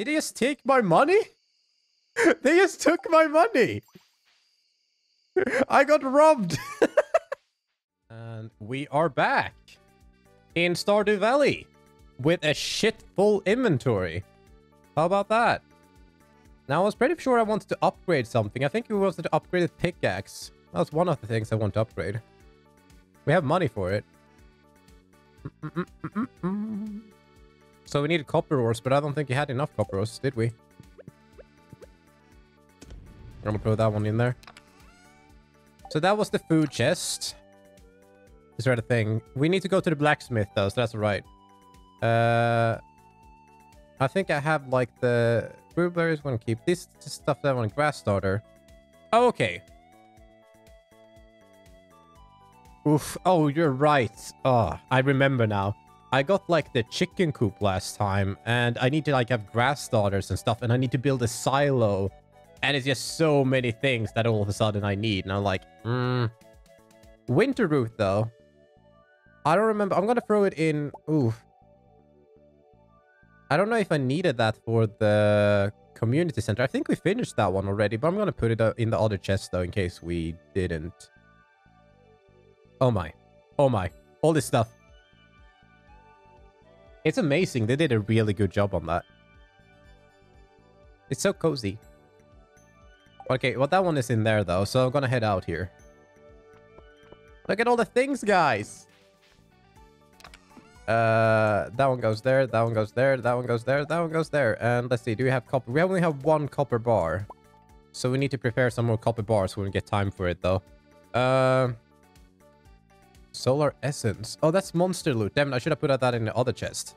Did they just take my money? they just took my money. I got robbed. and we are back in Stardew Valley with a shit full inventory. How about that? Now, I was pretty sure I wanted to upgrade something. I think it was to upgrade the pickaxe. That's one of the things I want to upgrade. We have money for it. So we needed copper ores, but I don't think we had enough copper ores, did we? I'm gonna put that one in there. So that was the food chest. Is there a thing? We need to go to the blacksmith though, so that's right. Uh, I think I have like the blueberries. Want to keep this, this stuff that I want grass starter. Oh, okay. Oof. Oh, you're right. Oh, I remember now. I got like the chicken coop last time and I need to like have grass starters and stuff and I need to build a silo and it's just so many things that all of a sudden I need and I'm like, hmm. Winter root though. I don't remember. I'm gonna throw it in. Oof. I don't know if I needed that for the community center. I think we finished that one already, but I'm gonna put it uh, in the other chest though in case we didn't. Oh my. Oh my. All this stuff. It's amazing. They did a really good job on that. It's so cozy. Okay, well, that one is in there, though, so I'm gonna head out here. Look at all the things, guys! Uh, that one goes there, that one goes there, that one goes there, that one goes there. And let's see, do we have copper? We only have one copper bar. So we need to prepare some more copper bars when we get time for it, though. Uh, solar essence. Oh, that's monster loot. Damn I should have put that in the other chest.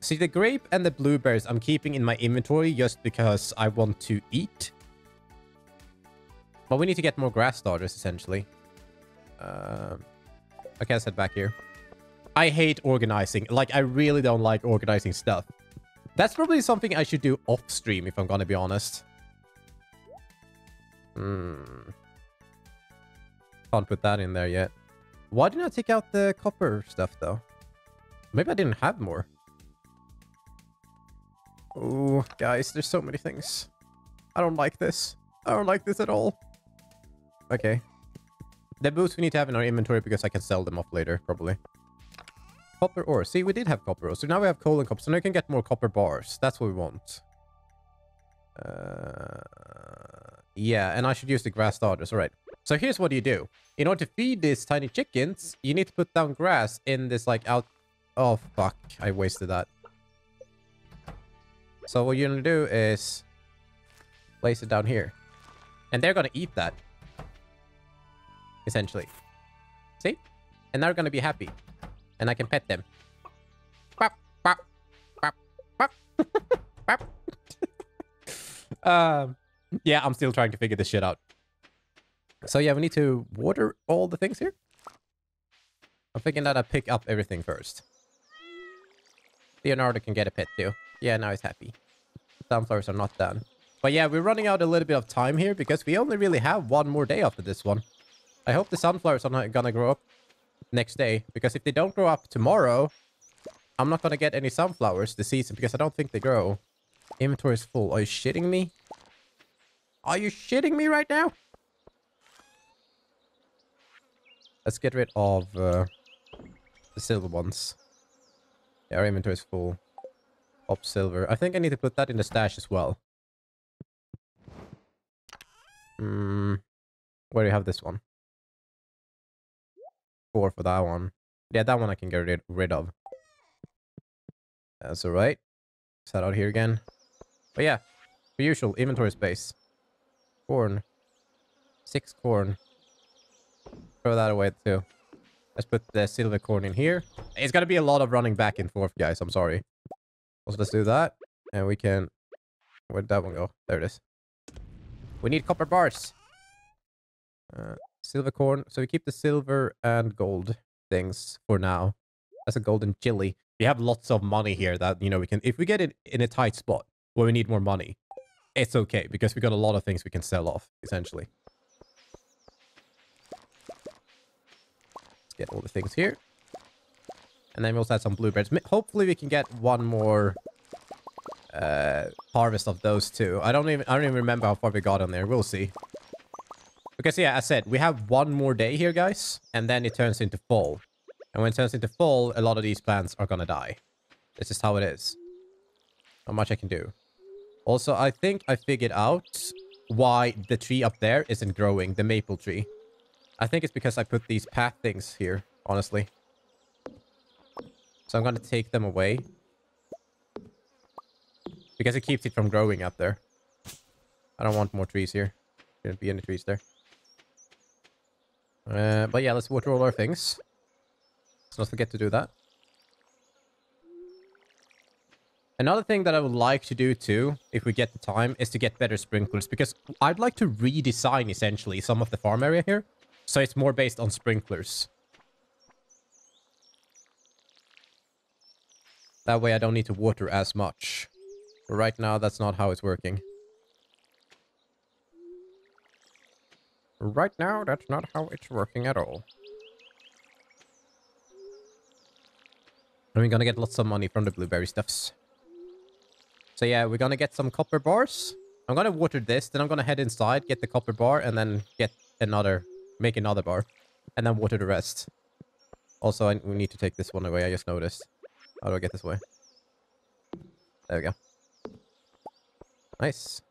See, the grape and the blueberries I'm keeping in my inventory just because I want to eat. But we need to get more grass starters, essentially. Uh, okay, let's head back here. I hate organizing. Like, I really don't like organizing stuff. That's probably something I should do off-stream, if I'm gonna be honest. Hmm. Can't put that in there yet. Why didn't I take out the copper stuff, though? Maybe I didn't have more. Oh, guys, there's so many things. I don't like this. I don't like this at all. Okay. The boots we need to have in our inventory because I can sell them off later, probably. Copper ore. See, we did have copper ore. So now we have coal and copper. So now we can get more copper bars. That's what we want. Uh, yeah, and I should use the grass starters. All right. So here's what you do. In order to feed these tiny chickens, you need to put down grass in this, like, out... Oh, fuck. I wasted that. So what you're going to do is place it down here. And they're going to eat that essentially. See? And they're gonna be happy. And I can pet them. um, yeah, I'm still trying to figure this shit out. So yeah, we need to water all the things here. I'm thinking that I pick up everything first. Leonardo can get a pet too. Yeah, now he's happy. Sunflowers are not done. But yeah, we're running out a little bit of time here because we only really have one more day after this one. I hope the sunflowers are not gonna grow up next day. Because if they don't grow up tomorrow, I'm not gonna get any sunflowers this season because I don't think they grow. Inventory is full. Are you shitting me? Are you shitting me right now? Let's get rid of uh, the silver ones. Yeah, our inventory is full. Up silver. I think I need to put that in the stash as well. Hmm. Where do you have this one? four for that one. Yeah, that one I can get rid, rid of. That's alright. Set out here again. But yeah, the usual inventory space. Corn. Six corn. Throw that away too. Let's put the silver corn in here. It's gonna be a lot of running back and forth, guys. I'm sorry. So let's do that. And we can... Where'd that one go? There it is. We need copper bars. Uh, Silver corn. So we keep the silver and gold things for now. That's a golden chili. We have lots of money here that, you know, we can... If we get it in a tight spot where we need more money, it's okay because we got a lot of things we can sell off, essentially. Let's get all the things here. And then we also have some blueberries. Hopefully we can get one more uh, harvest of those two. I don't even I don't even remember how far we got on there. We'll see. Because yeah, I said we have one more day here, guys, and then it turns into fall. And when it turns into fall, a lot of these plants are gonna die. This is how it is. Not much I can do. Also, I think I figured out why the tree up there isn't growing, the maple tree. I think it's because I put these path things here, honestly. So I'm gonna take them away. Because it keeps it from growing up there. I don't want more trees here. Shouldn't be any trees there. Uh, but yeah, let's water all our things. Let's not forget to do that. Another thing that I would like to do too, if we get the time, is to get better sprinklers. Because I'd like to redesign, essentially, some of the farm area here. So it's more based on sprinklers. That way I don't need to water as much. But right now, that's not how it's working. Right now, that's not how it's working at all. And we're gonna get lots of money from the blueberry stuffs. So yeah, we're gonna get some copper bars. I'm gonna water this, then I'm gonna head inside, get the copper bar, and then get another, make another bar. And then water the rest. Also, I, we need to take this one away, I just noticed. How do I get this way? There we go. Nice.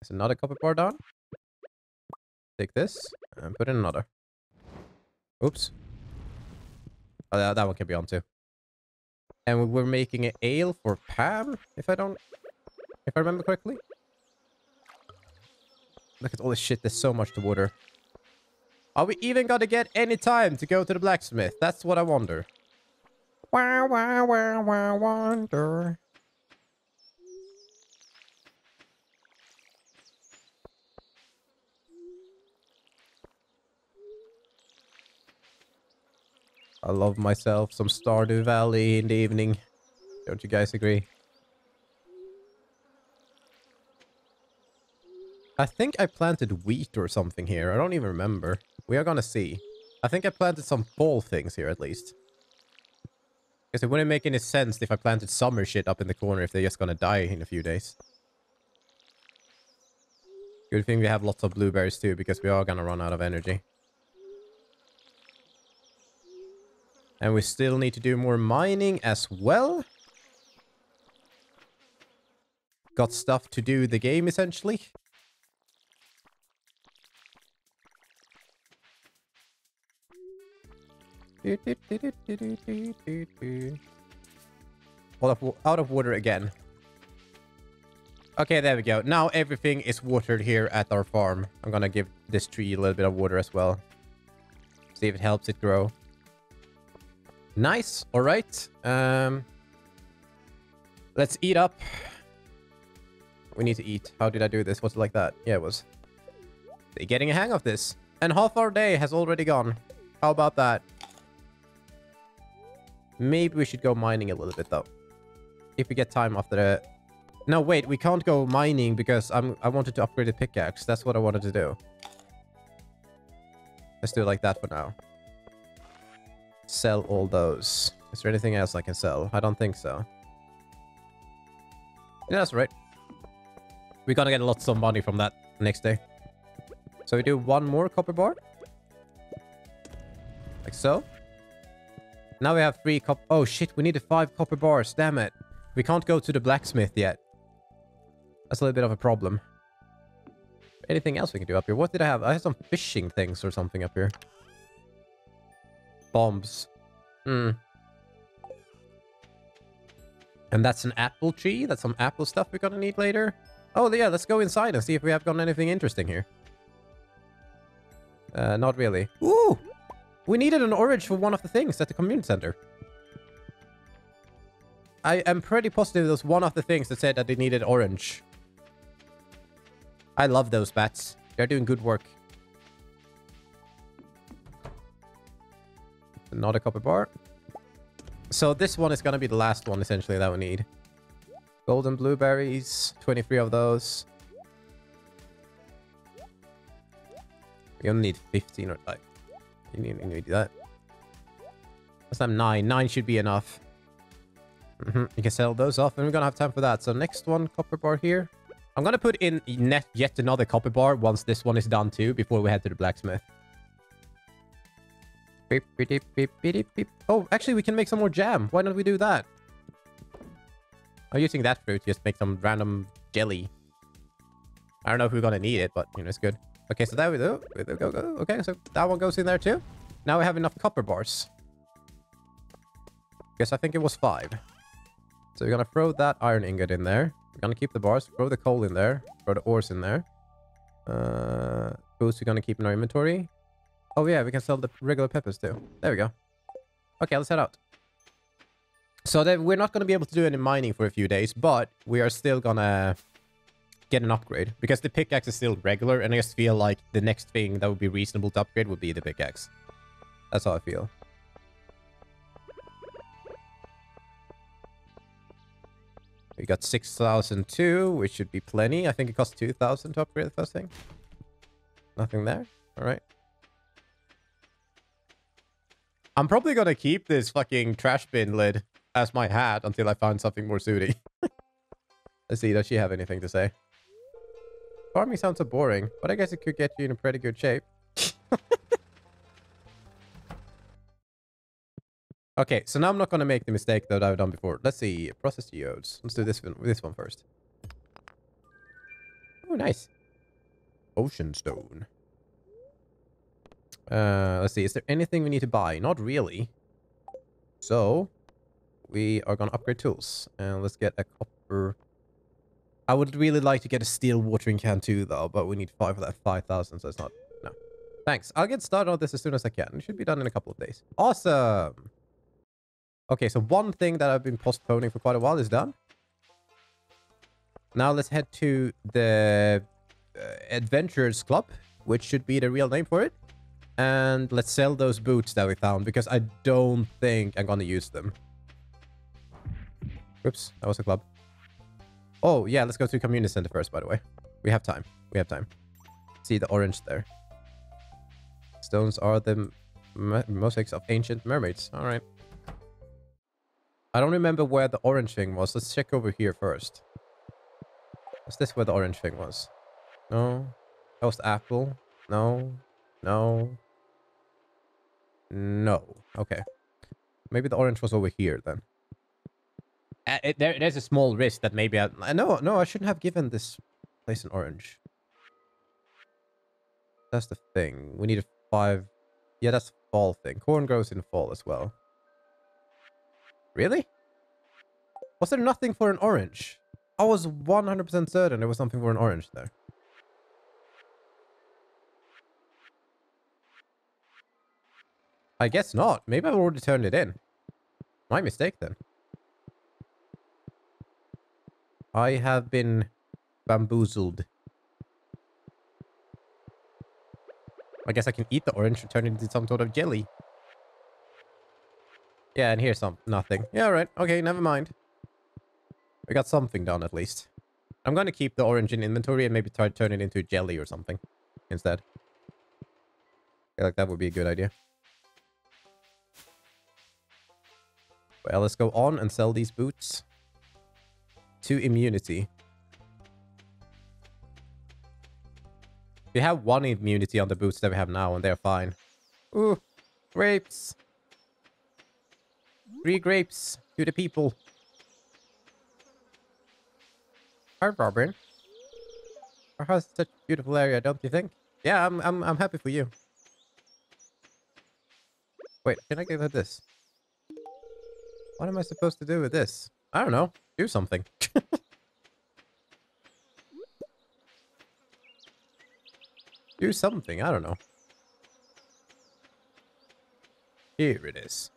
There's another copper bar down. Take this and put in another. Oops. Oh, that, that one can be on too. And we're making an ale for Pam, if I don't... If I remember correctly. Look at all this shit. There's so much to water. Are we even gonna get any time to go to the blacksmith? That's what I wonder. Wow, wow, wow, wow, wonder. I love myself some Stardew Valley in the evening. Don't you guys agree? I think I planted wheat or something here. I don't even remember. We are gonna see. I think I planted some fall things here at least. Because it wouldn't make any sense if I planted summer shit up in the corner if they're just gonna die in a few days. Good thing we have lots of blueberries too, because we are gonna run out of energy. And we still need to do more mining as well. Got stuff to do the game, essentially. Out of, out of water again. Okay, there we go. Now everything is watered here at our farm. I'm gonna give this tree a little bit of water as well. See if it helps it grow. Nice. All right. Um, let's eat up. We need to eat. How did I do this? Was it like that? Yeah, it was. They're getting a hang of this. And half our day has already gone. How about that? Maybe we should go mining a little bit, though. If we get time after the... No, wait. We can't go mining because I'm, I wanted to upgrade the pickaxe. That's what I wanted to do. Let's do it like that for now sell all those. Is there anything else I can sell? I don't think so. Yeah, that's right. We're gonna get lots of money from that next day. So we do one more copper bar. Like so. Now we have three cop- Oh shit, we needed five copper bars. Damn it. We can't go to the blacksmith yet. That's a little bit of a problem. Anything else we can do up here? What did I have? I had some fishing things or something up here. Bombs. Hmm. And that's an apple tree? That's some apple stuff we're gonna need later? Oh, yeah, let's go inside and see if we have gotten anything interesting here. Uh, not really. Ooh! We needed an orange for one of the things at the community center. I am pretty positive there was one of the things that said that they needed orange. I love those bats. They're doing good work. Another copper bar. So this one is going to be the last one, essentially, that we need. Golden blueberries. 23 of those. We only need 15 or like. You need to do that. Let's have 9. 9 should be enough. hmm You can sell those off, and we're gonna have time for that. So next one, copper bar here. I'm gonna put in net yet another copper bar once this one is done too, before we head to the blacksmith. Beep, beep, beep, beep, beep, beep. Oh, actually, we can make some more jam. Why don't we do that? I'm using that fruit to just make some random jelly. I don't know if we're gonna need it, but you know it's good. Okay, so there we go. Go, go. Okay, so that one goes in there too. Now we have enough copper bars. Guess I think it was five. So we're gonna throw that iron ingot in there. We're gonna keep the bars, throw the coal in there, throw the ores in there. Uh, boost we're gonna keep in our inventory. Oh yeah, we can sell the regular peppers too. There we go. Okay, let's head out. So then we're not gonna be able to do any mining for a few days, but we are still gonna get an upgrade because the pickaxe is still regular, and I just feel like the next thing that would be reasonable to upgrade would be the pickaxe. That's how I feel. We got 6,002, which should be plenty. I think it costs 2,000 to upgrade the first thing. Nothing there. All right. I'm probably going to keep this fucking trash bin lid as my hat until I find something more suiting. Let's see, does she have anything to say? Farming sounds so boring, but I guess it could get you in a pretty good shape. Okay, so now I'm not going to make the mistake that I've done before. Let's see. Process geodes. Let's do this one, this one first. Oh, nice. Ocean stone. Uh, let's see. Is there anything we need to buy? Not really. So, we are going to upgrade tools. And let's get a copper... I would really like to get a steel watering can too, though. But we need five for that 5,000, so it's not... No. Thanks. I'll get started on this as soon as I can. It should be done in a couple of days. Awesome! Okay, so one thing that I've been postponing for quite a while is done. Now let's head to the uh, Adventurers Club, which should be the real name for it. And let's sell those boots that we found, because I don't think I'm gonna use them. Oops, that was a club. Oh, yeah, let's go to Community Center first, by the way. We have time. We have time. See the orange there. Stones are the mosaics of ancient mermaids. All right. I don't remember where the orange thing was. Let's check over here first. Is this where the orange thing was? No. That was the apple. No. No. No. Okay. Maybe the orange was over here then. Uh, it, there, there's a small risk that maybe I... No, no, I shouldn't have given this place an orange. That's the thing. We need a five... Yeah, that's fall thing. Corn grows in fall as well. Really? Was there nothing for an orange? I was 100% certain there was something for an orange there. I guess not. Maybe I've already turned it in. My mistake then. I have been bamboozled. I guess I can eat the orange and turn it into some sort of jelly. Yeah, and here's some nothing. Yeah, right. Okay, never mind. We got something done at least. I'm going to keep the orange in inventory and maybe try to turn it into jelly or something instead. I feel like that would be a good idea. Well, let's go on and sell these boots. To immunity. We have one immunity on the boots that we have now and they're fine. Ooh, grapes. Three grapes to the people. Hi, Robin. Our house is such a beautiful area, don't you think? Yeah, I'm I'm I'm happy for you. Wait, can I give her this? What am I supposed to do with this? I don't know. Do something. do something. I don't know. Here it is.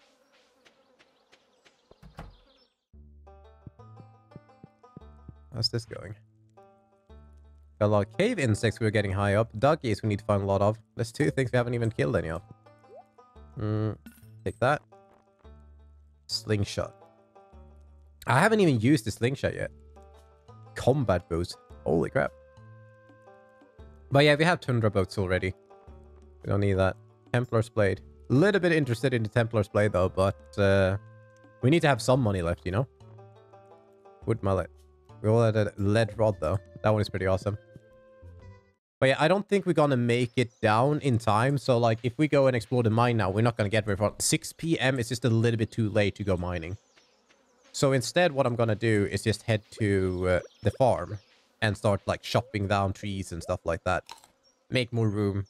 How's this going? Got a lot of cave insects we're getting high up. Duggies we need to find a lot of. There's two things we haven't even killed any of. Hmm. Take that. Slingshot. I haven't even used the slingshot yet. Combat boost. Holy crap. But yeah, we have Tundra Boots already. We don't need that. Templar's Blade. A little bit interested in the Templar's Blade though, but uh, we need to have some money left, you know? Wood Mallet. We all had a lead rod though. That one is pretty awesome. But yeah, I don't think we're gonna make it down in time. So like, if we go and explore the mine now, we're not gonna get very far. 6 p.m. is just a little bit too late to go mining. So instead, what I'm gonna do is just head to uh, the farm and start like chopping down trees and stuff like that. Make more room.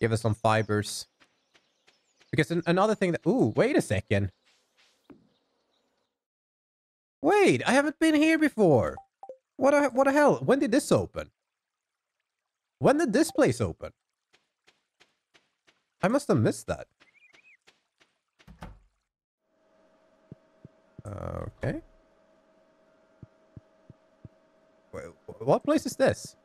Give us some fibers. Because an another thing that... Ooh, wait a second. Wait, I haven't been here before. What a, what the hell? When did this open? When did this place open? I must have missed that. Okay. Wait, what place is this?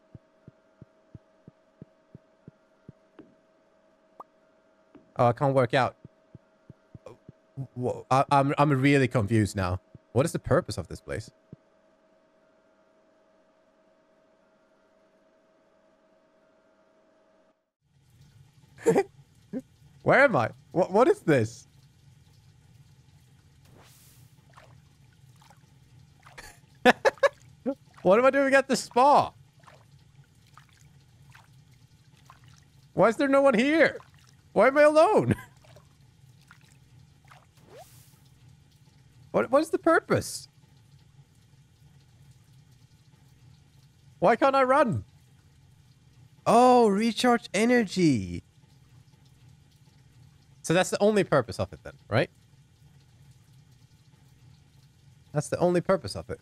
Oh, I can't work out. I, I'm I'm really confused now. What is the purpose of this place? Where am I? What what is this? What am I doing at the spa? Why is there no one here? Why am I alone? What what is the purpose? Why can't I run? Oh, recharge energy. So that's the only purpose of it then, right? That's the only purpose of it.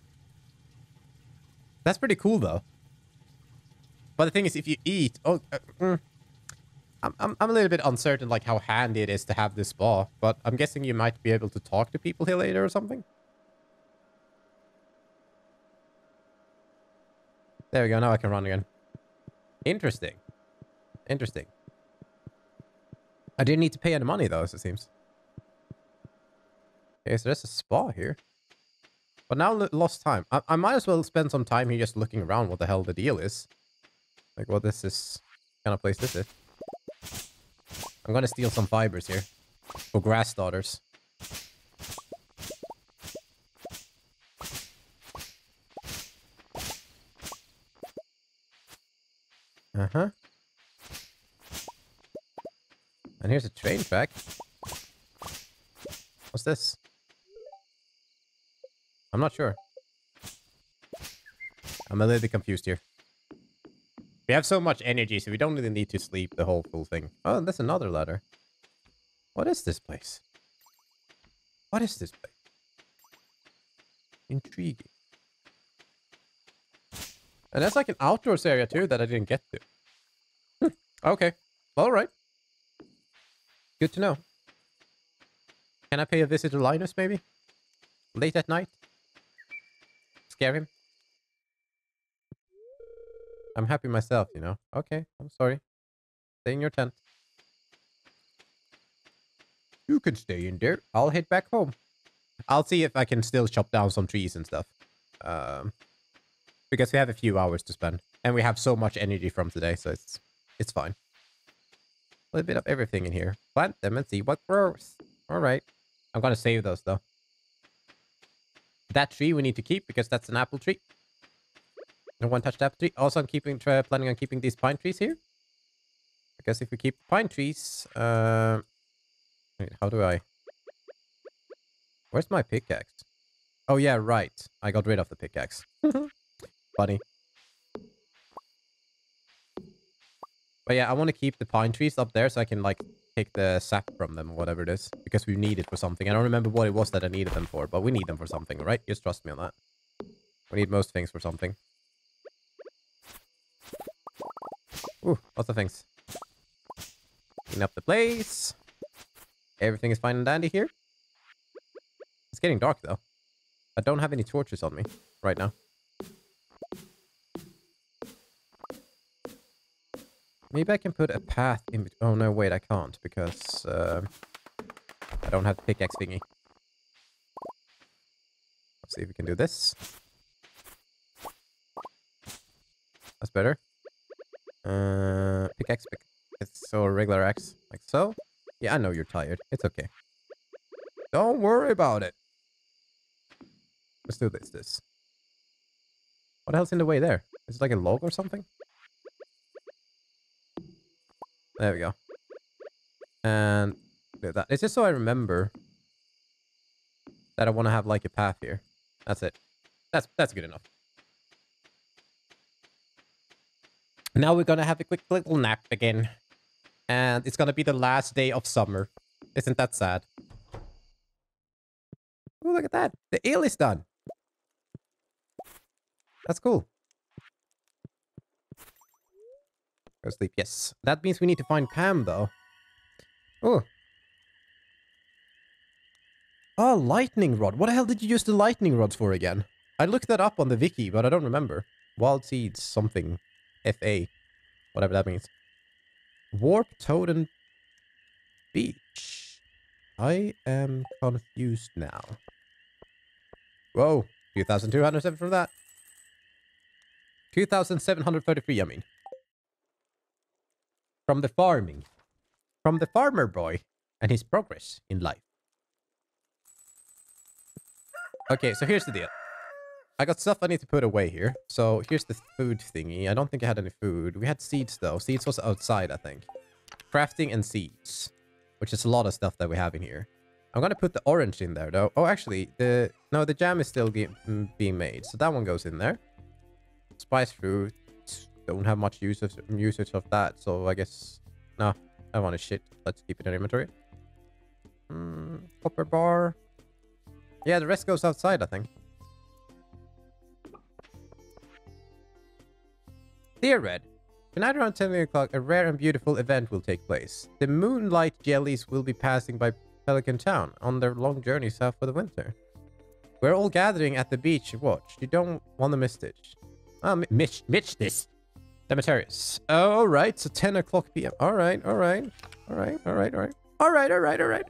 That's pretty cool though. But the thing is, if you eat... Oh, uh, mm, I'm, I'm, I'm a little bit uncertain like how handy it is to have this spa. But I'm guessing you might be able to talk to people here later or something. There we go. Now I can run again. Interesting. Interesting. I didn't need to pay any money though, as it seems. Okay, so there's a spa here. But now lost time. I, I might as well spend some time here just looking around what the hell the deal is. Like what this is, kind of place this is. I'm gonna steal some fibers here. For grass starters. Uh-huh. And here's a train track. What's this? I'm not sure. I'm a little bit confused here. We have so much energy, so we don't really need to sleep the whole full thing. Oh, that's another ladder. What is this place? What is this place? Intriguing. And that's like an outdoors area too that I didn't get to. Hmm, okay. All right. Good to know. Can I pay a visit to Linus, maybe? Late at night? Scare him? I'm happy myself, you know? Okay, I'm sorry. Stay in your tent. You can stay in there. I'll head back home. I'll see if I can still chop down some trees and stuff. Um, because we have a few hours to spend. And we have so much energy from today, so it's it's fine. A little bit of everything in here. Plant them and see what grows. Alright. I'm gonna save those, though. That tree we need to keep, because that's an apple tree. No one touched apple tree. Also, I'm keeping planning on keeping these pine trees here. Because if we keep pine trees... Uh, wait, how do I... Where's my pickaxe? Oh, yeah, right. I got rid of the pickaxe. Funny. But yeah, I want to keep the pine trees up there so I can, like, take the sap from them or whatever it is. Because we need it for something. I don't remember what it was that I needed them for, but we need them for something, right? Just trust me on that. We need most things for something. Ooh, lots of things. Clean up the place. Everything is fine and dandy here. It's getting dark, though. I don't have any torches on me right now. Maybe I can put a path in... Oh, no, wait, I can't, because uh, I don't have the pickaxe thingy. Let's see if we can do this. That's better. Uh, pickaxe, pick. It's so regular axe, like so. Yeah, I know you're tired. It's okay. Don't worry about it. Let's do this. This. What the hell's in the way there? Is it like a log or something? There we go. And do that. It's just so I remember that I want to have like a path here. That's it. That's that's good enough. Now we're gonna have a quick little nap again. And it's gonna be the last day of summer. Isn't that sad? Oh, look at that. The eel is done. That's cool. Go sleep. Yes. That means we need to find Pam, though. Oh. Oh, lightning rod. What the hell did you use the lightning rods for again? I looked that up on the wiki, but I don't remember. Wild seeds, something. FA. Whatever that means. Warp Totem Beach. I am confused now. Whoa. 2,207 from that. 2,733, I mean. From the farming. From the farmer boy and his progress in life. Okay, so here's the deal. I got stuff I need to put away here. So here's the food thingy. I don't think I had any food. We had seeds though. Seeds was outside, I think. Crafting and seeds. Which is a lot of stuff that we have in here. I'm gonna put the orange in there though. Oh, actually, the no, the jam is still mm, being made. So that one goes in there. Spice fruit. Don't have much usage, usage of that. So I guess... No, I want to shit. Let's keep it in inventory. Mm, copper bar. Yeah, the rest goes outside, I think. Dear Red, tonight around 10 o'clock, a rare and beautiful event will take place. The Moonlight Jellies will be passing by Pelican Town on their long journey south for the winter. We're all gathering at the beach watch. You don't want to miss it. Oh, Mitch, Mitch this. Demetrius. All right, so 10 o'clock p.m. All right, all right, all right, all right, all right. All right, all right, all right.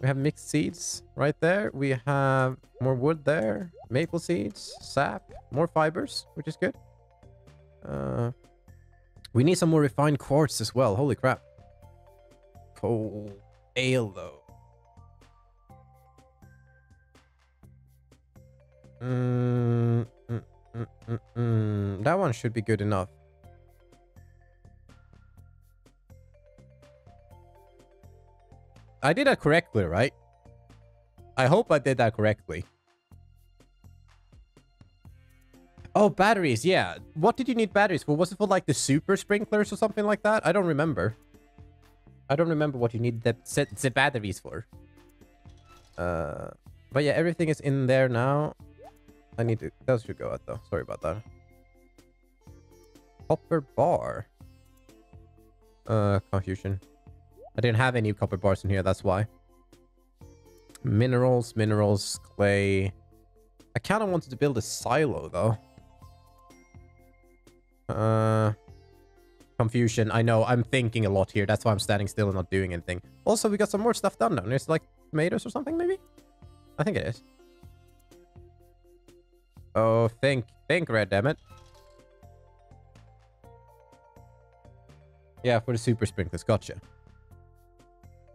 We have mixed seeds right there. We have more wood there. Maple seeds, sap, more fibers, which is good. Uh, we need some more refined quartz as well. Holy crap. Coal ale, though. Mm, mm, mm, mm. That one should be good enough. I did that correctly, right? I hope I did that correctly. Oh, batteries, yeah. What did you need batteries for? Was it for like the super sprinklers or something like that? I don't remember. I don't remember what you need the, the batteries for. Uh, but yeah, everything is in there now. I need to... That should go out though. Sorry about that. Copper bar. Uh, confusion. I didn't have any copper bars in here, that's why. Minerals, minerals, clay. I kind of wanted to build a silo, though. Uh, confusion. I know, I'm thinking a lot here. That's why I'm standing still and not doing anything. Also, we got some more stuff done down. There's like tomatoes or something, maybe? I think it is. Oh, think, think, Red, damn it. Yeah, for the super sprinklers. Gotcha.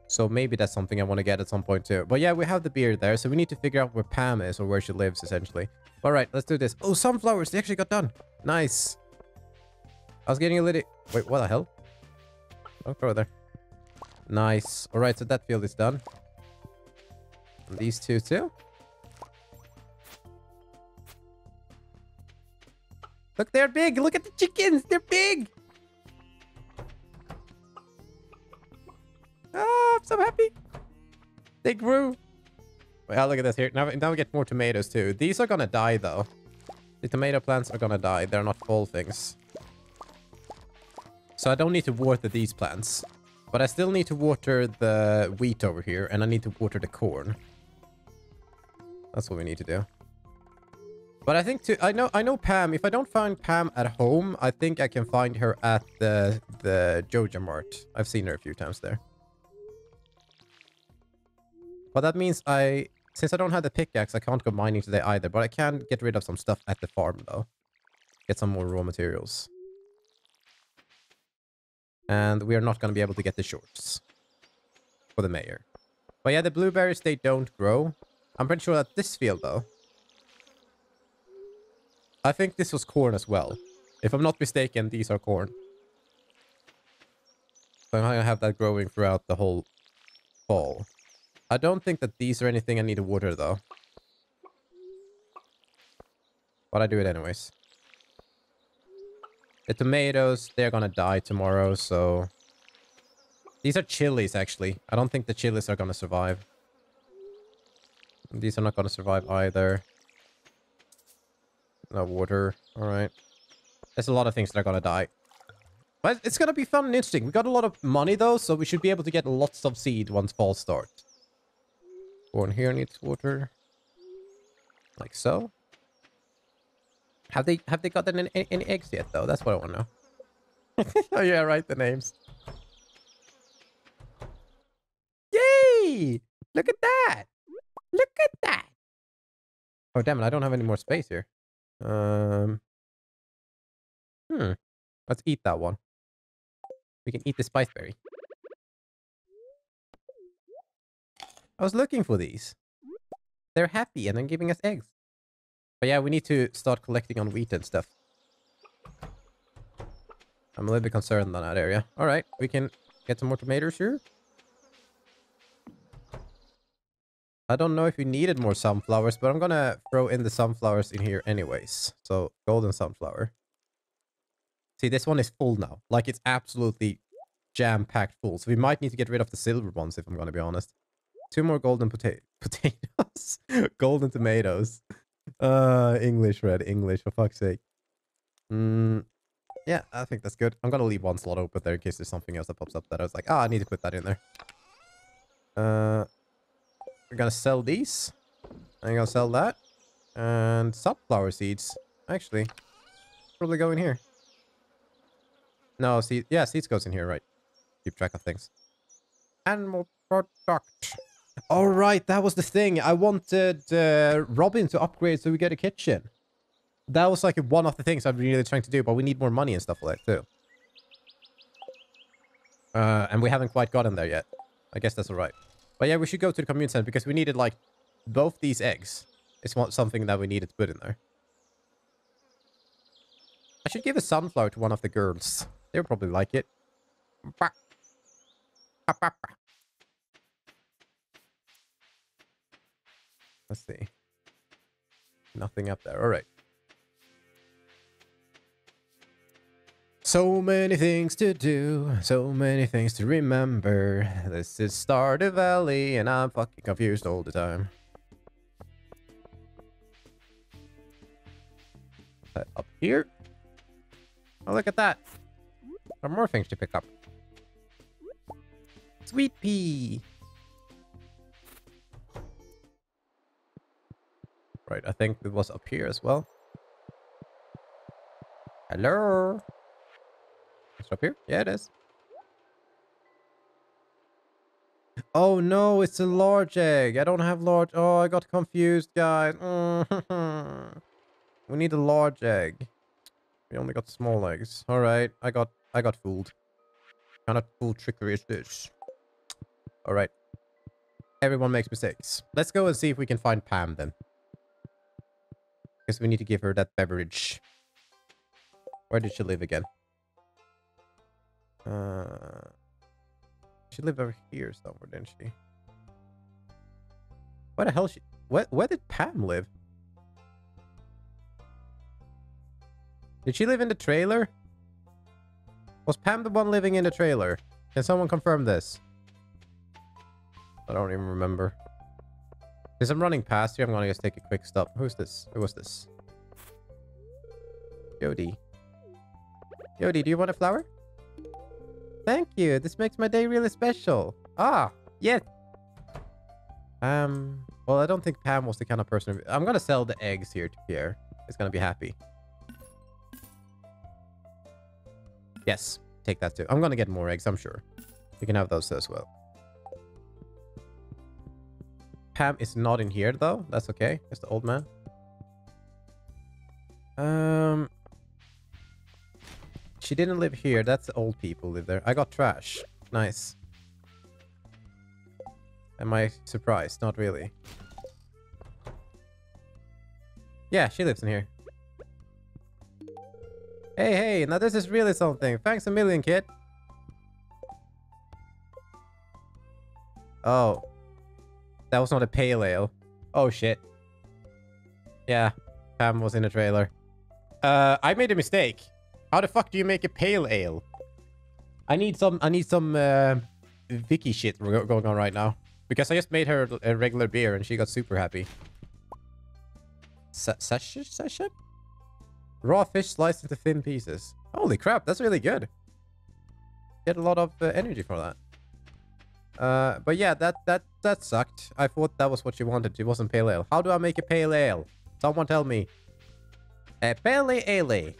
So maybe that's something I want to get at some point too. But yeah, we have the beard there. So we need to figure out where Pam is or where she lives, essentially. All right, let's do this. Oh, sunflowers. They actually got done. Nice. I was getting a little... Wait, what the hell? Don't throw there. Nice. All right, so that field is done. And these two too. Look, they're big. Look at the chickens. They're big. Oh, I'm so happy. They grew. Well, look at this here. Now, now we get more tomatoes too. These are gonna die though. The tomato plants are gonna die. They're not full things. So I don't need to water these plants. But I still need to water the wheat over here. And I need to water the corn. That's what we need to do. But I think to I know I know Pam. If I don't find Pam at home, I think I can find her at the the Joja Mart. I've seen her a few times there. But that means I, since I don't have the pickaxe, I can't go mining today either. But I can get rid of some stuff at the farm, though. Get some more raw materials. And we are not going to be able to get the shorts for the mayor. But yeah, the blueberries, they don't grow. I'm pretty sure that this field, though. I think this was corn as well. If I'm not mistaken, these are corn. So I'm gonna have that growing throughout the whole fall. I don't think that these are anything I need to water, though. But I do it anyways. The tomatoes, they're gonna die tomorrow, so... These are chilies, actually. I don't think the chilies are gonna survive. These are not gonna survive either. No water. Alright. There's a lot of things that are gonna die. But it's gonna be fun and interesting. We got a lot of money, though, so we should be able to get lots of seed once fall starts. One here needs water. Like so. Have they have they gotten any, any eggs yet though? That's what I want to know. oh yeah, right. The names. Yay! Look at that! Look at that! Oh damn it! I don't have any more space here. Um. Hmm. Let's eat that one. We can eat the spice berry. I was looking for these. They're happy and then giving us eggs. But yeah, we need to start collecting on wheat and stuff. I'm a little bit concerned on that area. All right, we can get some more tomatoes here. I don't know if we needed more sunflowers, but I'm gonna throw in the sunflowers in here anyways. So, golden sunflower. See, this one is full now. Like, it's absolutely jam-packed full. So we might need to get rid of the silver ones, if I'm gonna be honest. Two more golden pota potatoes. golden tomatoes. Uh, English, red English, for fuck's sake. Mm, yeah, I think that's good. I'm gonna leave one slot open there in case there's something else that pops up that I was like, ah, oh, I need to put that in there. Uh, we're gonna sell these. I'm gonna sell that. And sunflower seeds. Actually, probably go in here. No, see, yeah, seeds goes in here, right? Keep track of things. Animal product. All right, that was the thing. I wanted uh, Robin to upgrade so we get a kitchen. That was like one of the things I'm really trying to do, but we need more money and stuff like that too. Uh, and we haven't quite gotten there yet. I guess that's all right. But yeah, we should go to the commune center because we needed like both these eggs. It's something that we needed to put in there. I should give a sunflower to one of the girls. They'll probably like it. Let's see. Nothing up there. All right. So many things to do, so many things to remember. This is Stardew Valley, and I'm fucking confused all the time. Uh, up here. Oh, look at that. There are more things to pick up. Sweet pea. Right, I think it was up here as well. Hello? It's up here? Yeah, it is. Oh no, it's a large egg. I don't have large. Oh, I got confused, guys. we need a large egg. We only got small eggs. All right, I got I got fooled. Kind of fool trickery is this? All right. Everyone makes mistakes. Let's go and see if we can find Pam then. Because we need to give her that beverage. Where did she live again? Uh, she lived over here somewhere, didn't she? Where the hell she... Where, where did Pam live? Did she live in the trailer? Was Pam the one living in the trailer? Can someone confirm this? I don't even remember. As I'm running past here, I'm gonna just take a quick stop. Who's this? Who was this? Jodi. Jodi, do you want a flower? Thank you. This makes my day really special. Ah, yes. Um, well, I don't think Pam was the kind of person... I'm gonna sell the eggs here to Pierre. He's gonna be happy. Yes, take that too. I'm gonna get more eggs, I'm sure. You can have those as well. Pam is not in here though. That's okay. It's the old man. Um, she didn't live here. That's the old people live there. I got trash. Nice. Am I surprised? Not really. Yeah, she lives in here. Hey, hey, now this is really something. Thanks a million, kid. Oh. That was not a pale ale. Oh, shit. Yeah, Pam was in the trailer. Uh, I made a mistake. How the fuck do you make a pale ale? I need some, I need some, uh, Vicky shit going on right now. Because I just made her a regular beer and she got super happy. Sashimi? Raw fish sliced into thin pieces. Holy crap, that's really good. Get a lot of uh, energy for that. Uh, but yeah, that that that sucked. I thought that was what she wanted. It wasn't pale ale. How do I make a pale ale? Someone tell me. A pale ale.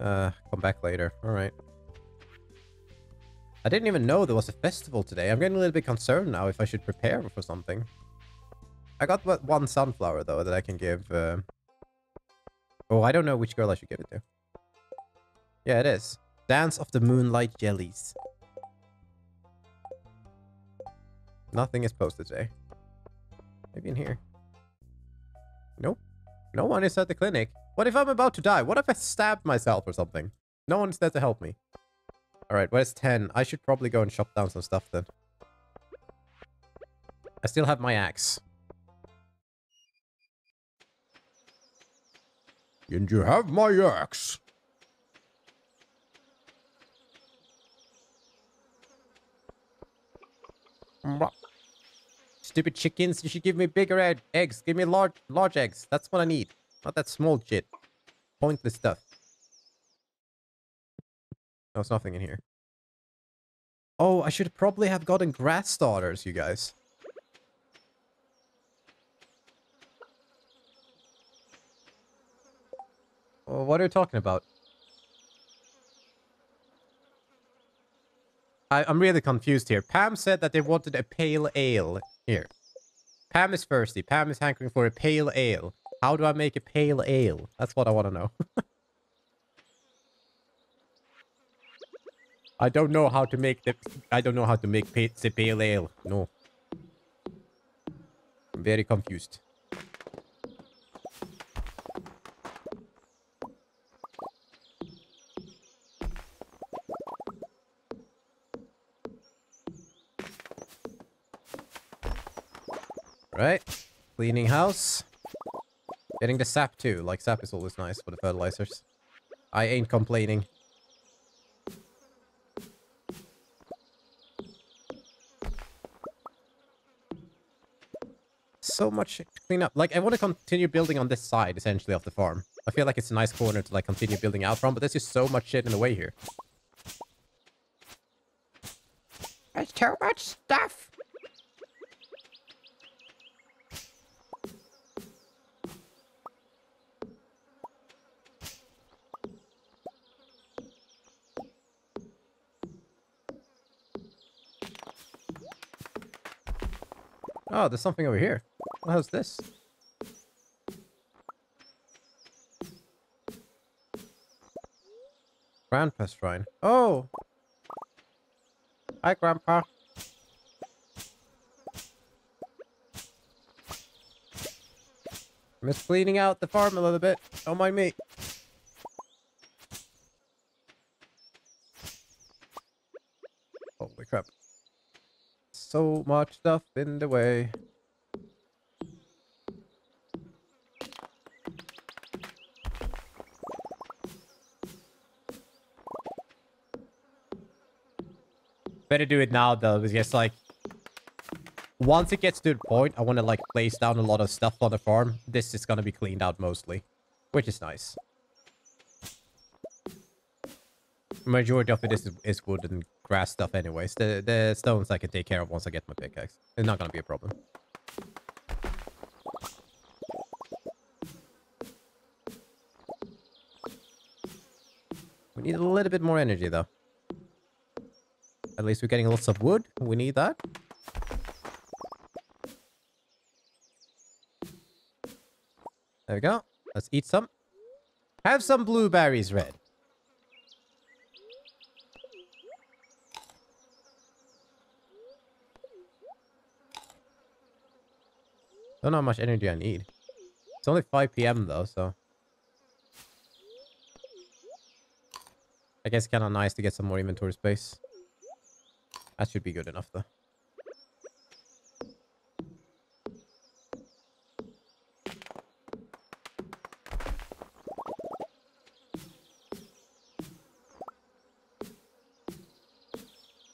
Uh, come back later. All right. I didn't even know there was a festival today. I'm getting a little bit concerned now if I should prepare for something. I got one sunflower, though, that I can give... Uh... Oh, I don't know which girl I should give it to. Yeah, it is. Dance of the Moonlight Jellies. Nothing is posted today. Maybe in here. Nope. No one is at the clinic. What if I'm about to die? What if I stab myself or something? No one's there to help me. Alright, where's 10? I should probably go and chop down some stuff then. I still have my axe. And you have my axe. Stupid chickens, you should give me bigger eggs. Give me large large eggs. That's what I need. Not that small shit. Pointless stuff. Oh, There's nothing in here. Oh, I should probably have gotten grass starters, you guys. Well, what are you talking about? I, I'm really confused here. Pam said that they wanted a pale ale here. Pam is thirsty. Pam is hankering for a pale ale. How do I make a pale ale? That's what I want to know. I don't know how to make the... I don't know how to make the pale ale. No. I'm very confused. Right. Cleaning house. Getting the sap too. Like sap is always nice for the fertilizers. I ain't complaining. So much clean up. Like, I want to continue building on this side, essentially, of the farm. I feel like it's a nice corner to, like, continue building out from, but there's just so much shit in the way here. There's too much stuff. Oh, there's something over here. What hell's this? Grandpa's shrine. Oh! Hi, Grandpa. I'm just cleaning out the farm a little bit. Don't mind me. Holy crap so much stuff in the way. Better do it now though, because like once it gets to the point, I want to like place down a lot of stuff on the farm. This is gonna be cleaned out mostly, which is nice. Majority of it is, is wood and grass stuff anyways. The, the stones I can take care of once I get my pickaxe. It's not gonna be a problem. We need a little bit more energy though. At least we're getting lots of wood. We need that. There we go. Let's eat some. Have some blueberries, Red. Don't know how much energy I need. It's only 5 p.m. though, so... I guess kind of nice to get some more inventory space. That should be good enough though.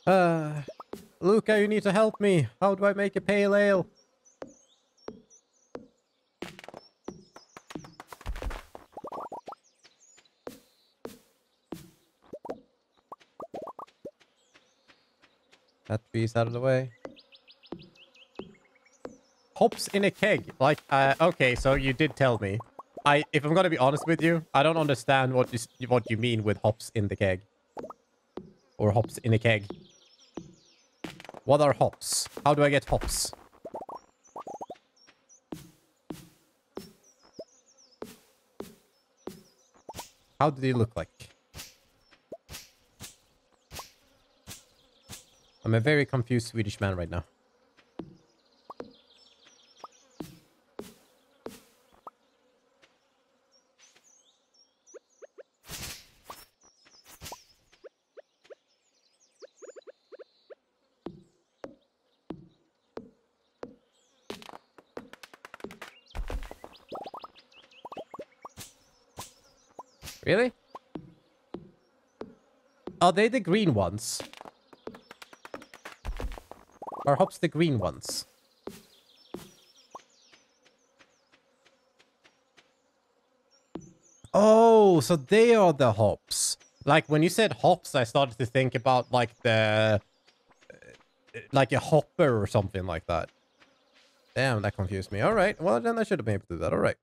Uh, Luca, you need to help me. How do I make a pale ale? That piece out of the way. Hops in a keg. Like, uh, okay, so you did tell me. I, if I'm gonna be honest with you, I don't understand what you what you mean with hops in the keg, or hops in a keg. What are hops? How do I get hops? How do they look like? I'm a very confused Swedish man right now. Really? Are they the green ones? Are hops the green ones? Oh, so they are the hops. Like when you said hops, I started to think about like the like a hopper or something like that. Damn, that confused me. All right, well then I should have been able to do that. All right.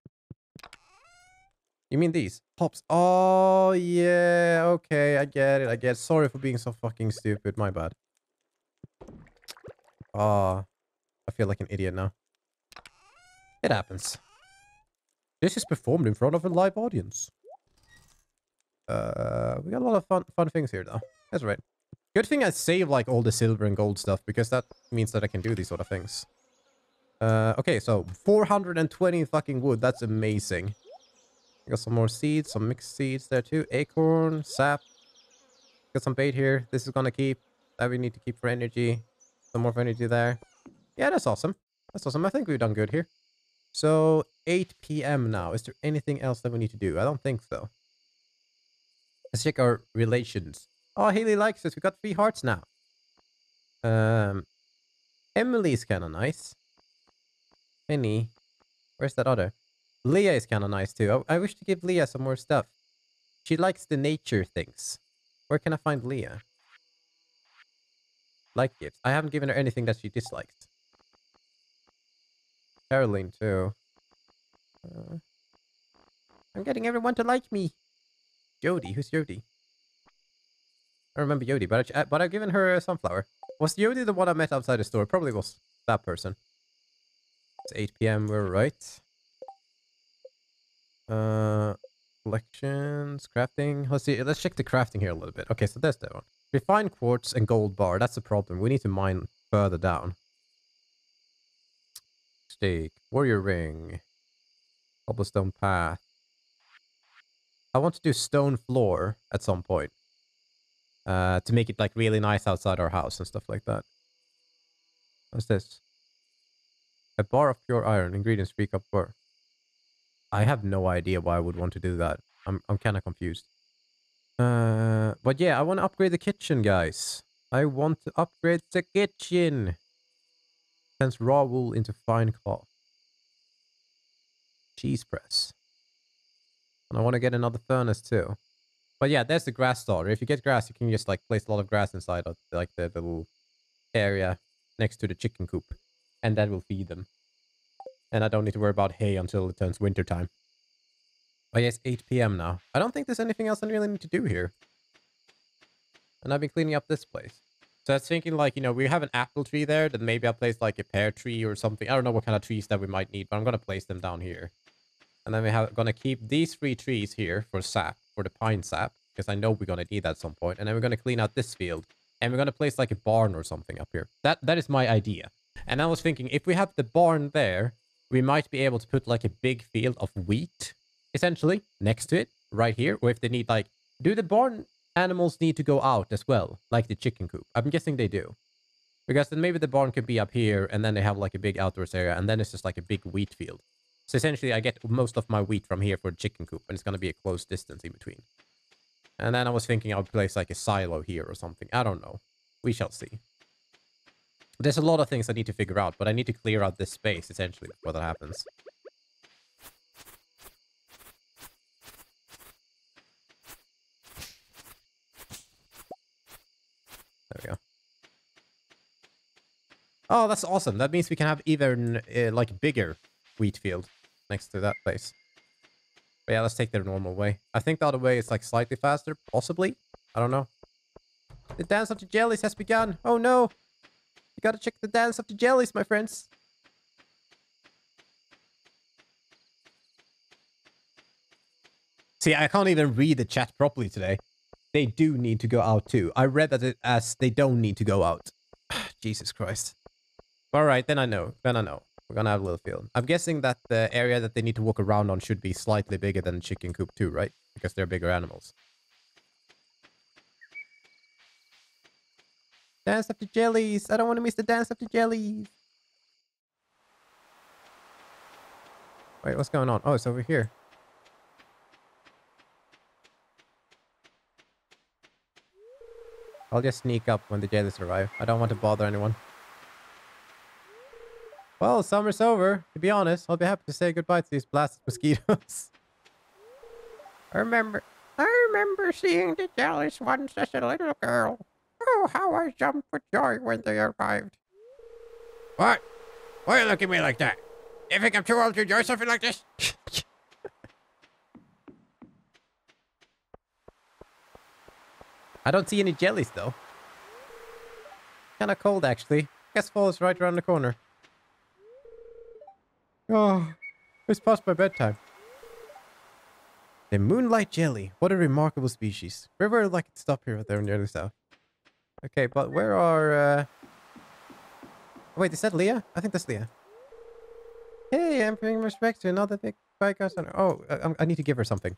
You mean these hops? Oh yeah, okay, I get it. I get. It. Sorry for being so fucking stupid. My bad. Ah, I feel like an idiot now. It happens. This is performed in front of a live audience. Uh, we got a lot of fun fun things here though. That's right. Good thing I save like all the silver and gold stuff because that means that I can do these sort of things. Uh, okay, so 420 fucking wood. That's amazing. Got some more seeds, some mixed seeds there too. Acorn, sap. Got some bait here. This is gonna keep. That we need to keep for energy. Some more energy there. Yeah, that's awesome. That's awesome. I think we've done good here. So 8 p.m. now. Is there anything else that we need to do? I don't think so. Let's check our relations. Oh, Haley likes us. We got three hearts now. Um, Emily's kind of nice. Penny. Where's that other? Leah is kind of nice too. I, I wish to give Leah some more stuff. She likes the nature things. Where can I find Leah? Like gifts. I haven't given her anything that she dislikes. Caroline too. Uh, I'm getting everyone to like me. Jodi, who's Jodi? I remember Jodi, but I, but I've given her a sunflower. Was Jodi the one I met outside the store? Probably was that person. It's 8 p.m. We're right. Uh, collections, crafting. Let's see. Let's check the crafting here a little bit. Okay, so there's that one. Refined quartz and gold bar. That's the problem. We need to mine further down. Stake. Warrior ring. Cobblestone path. I want to do stone floor at some point. Uh, to make it like really nice outside our house and stuff like that. What's this? A bar of pure iron. Ingredients, three cup bar. I have no idea why I would want to do that. I'm, I'm kind of confused. Uh, but yeah, I want to upgrade the kitchen, guys. I want to upgrade the kitchen. Turns raw wool into fine cloth. Cheese press. And I want to get another furnace too. But yeah, there's the grass starter. If you get grass, you can just like place a lot of grass inside of like the little area next to the chicken coop. And that will feed them. And I don't need to worry about hay until it turns winter time. Oh yes, 8 p.m. now. I don't think there's anything else I really need to do here. And I've been cleaning up this place. So I was thinking like, you know, we have an apple tree there, then maybe I'll place like a pear tree or something. I don't know what kind of trees that we might need, but I'm going to place them down here. And then we have going to keep these three trees here for sap, for the pine sap, because I know we're going to need that at some point. And then we're going to clean out this field. And we're going to place like a barn or something up here. That That is my idea. And I was thinking, if we have the barn there, we might be able to put like a big field of wheat, essentially, next to it, right here. Or if they need like, do the barn animals need to go out as well, like the chicken coop? I'm guessing they do. Because then maybe the barn could be up here, and then they have like a big outdoors area, and then it's just like a big wheat field. So essentially, I get most of my wheat from here for the chicken coop, and it's going to be a close distance in between. And then I was thinking I would place like a silo here or something. I don't know. We shall see. There's a lot of things I need to figure out, but I need to clear out this space, essentially, before that happens. There we go. Oh, that's awesome. That means we can have even, uh, like, bigger wheat field next to that place. But yeah, let's take the normal way. I think the other way is, like, slightly faster, possibly. I don't know. The dance of the jellies has begun. Oh, no. You gotta check the dance of the jellies, my friends. See, I can't even read the chat properly today. They do need to go out too. I read that it as they don't need to go out. Jesus Christ. All right, then I know. Then I know. We're gonna have a little field. I'm guessing that the area that they need to walk around on should be slightly bigger than chicken coop too, right? Because they're bigger animals. Dance of the jellies. I don't want to miss the dance of the jellies. Wait, what's going on? Oh, it's over here. I'll just sneak up when the jellies arrive. I don't want to bother anyone. Well, summer's over. To be honest, I'll be happy to say goodbye to these blasted mosquitoes. I remember, I remember seeing the jellies once as a little girl. Oh, how I jumped with joy when they arrived. What? Why are you looking at me like that? You think I'm too old to enjoy something like this? I don't see any jellies though. Kinda cold actually. Guess fall is right around the corner. Oh, it's past my bedtime. The moonlight jelly. What a remarkable species. We're very lucky to stop here there near the south. Okay, but where are... Uh... Wait, is that Leah? I think that's Leah. Hey, I'm paying respect to another big bike. Oh, I, I, need to give her something.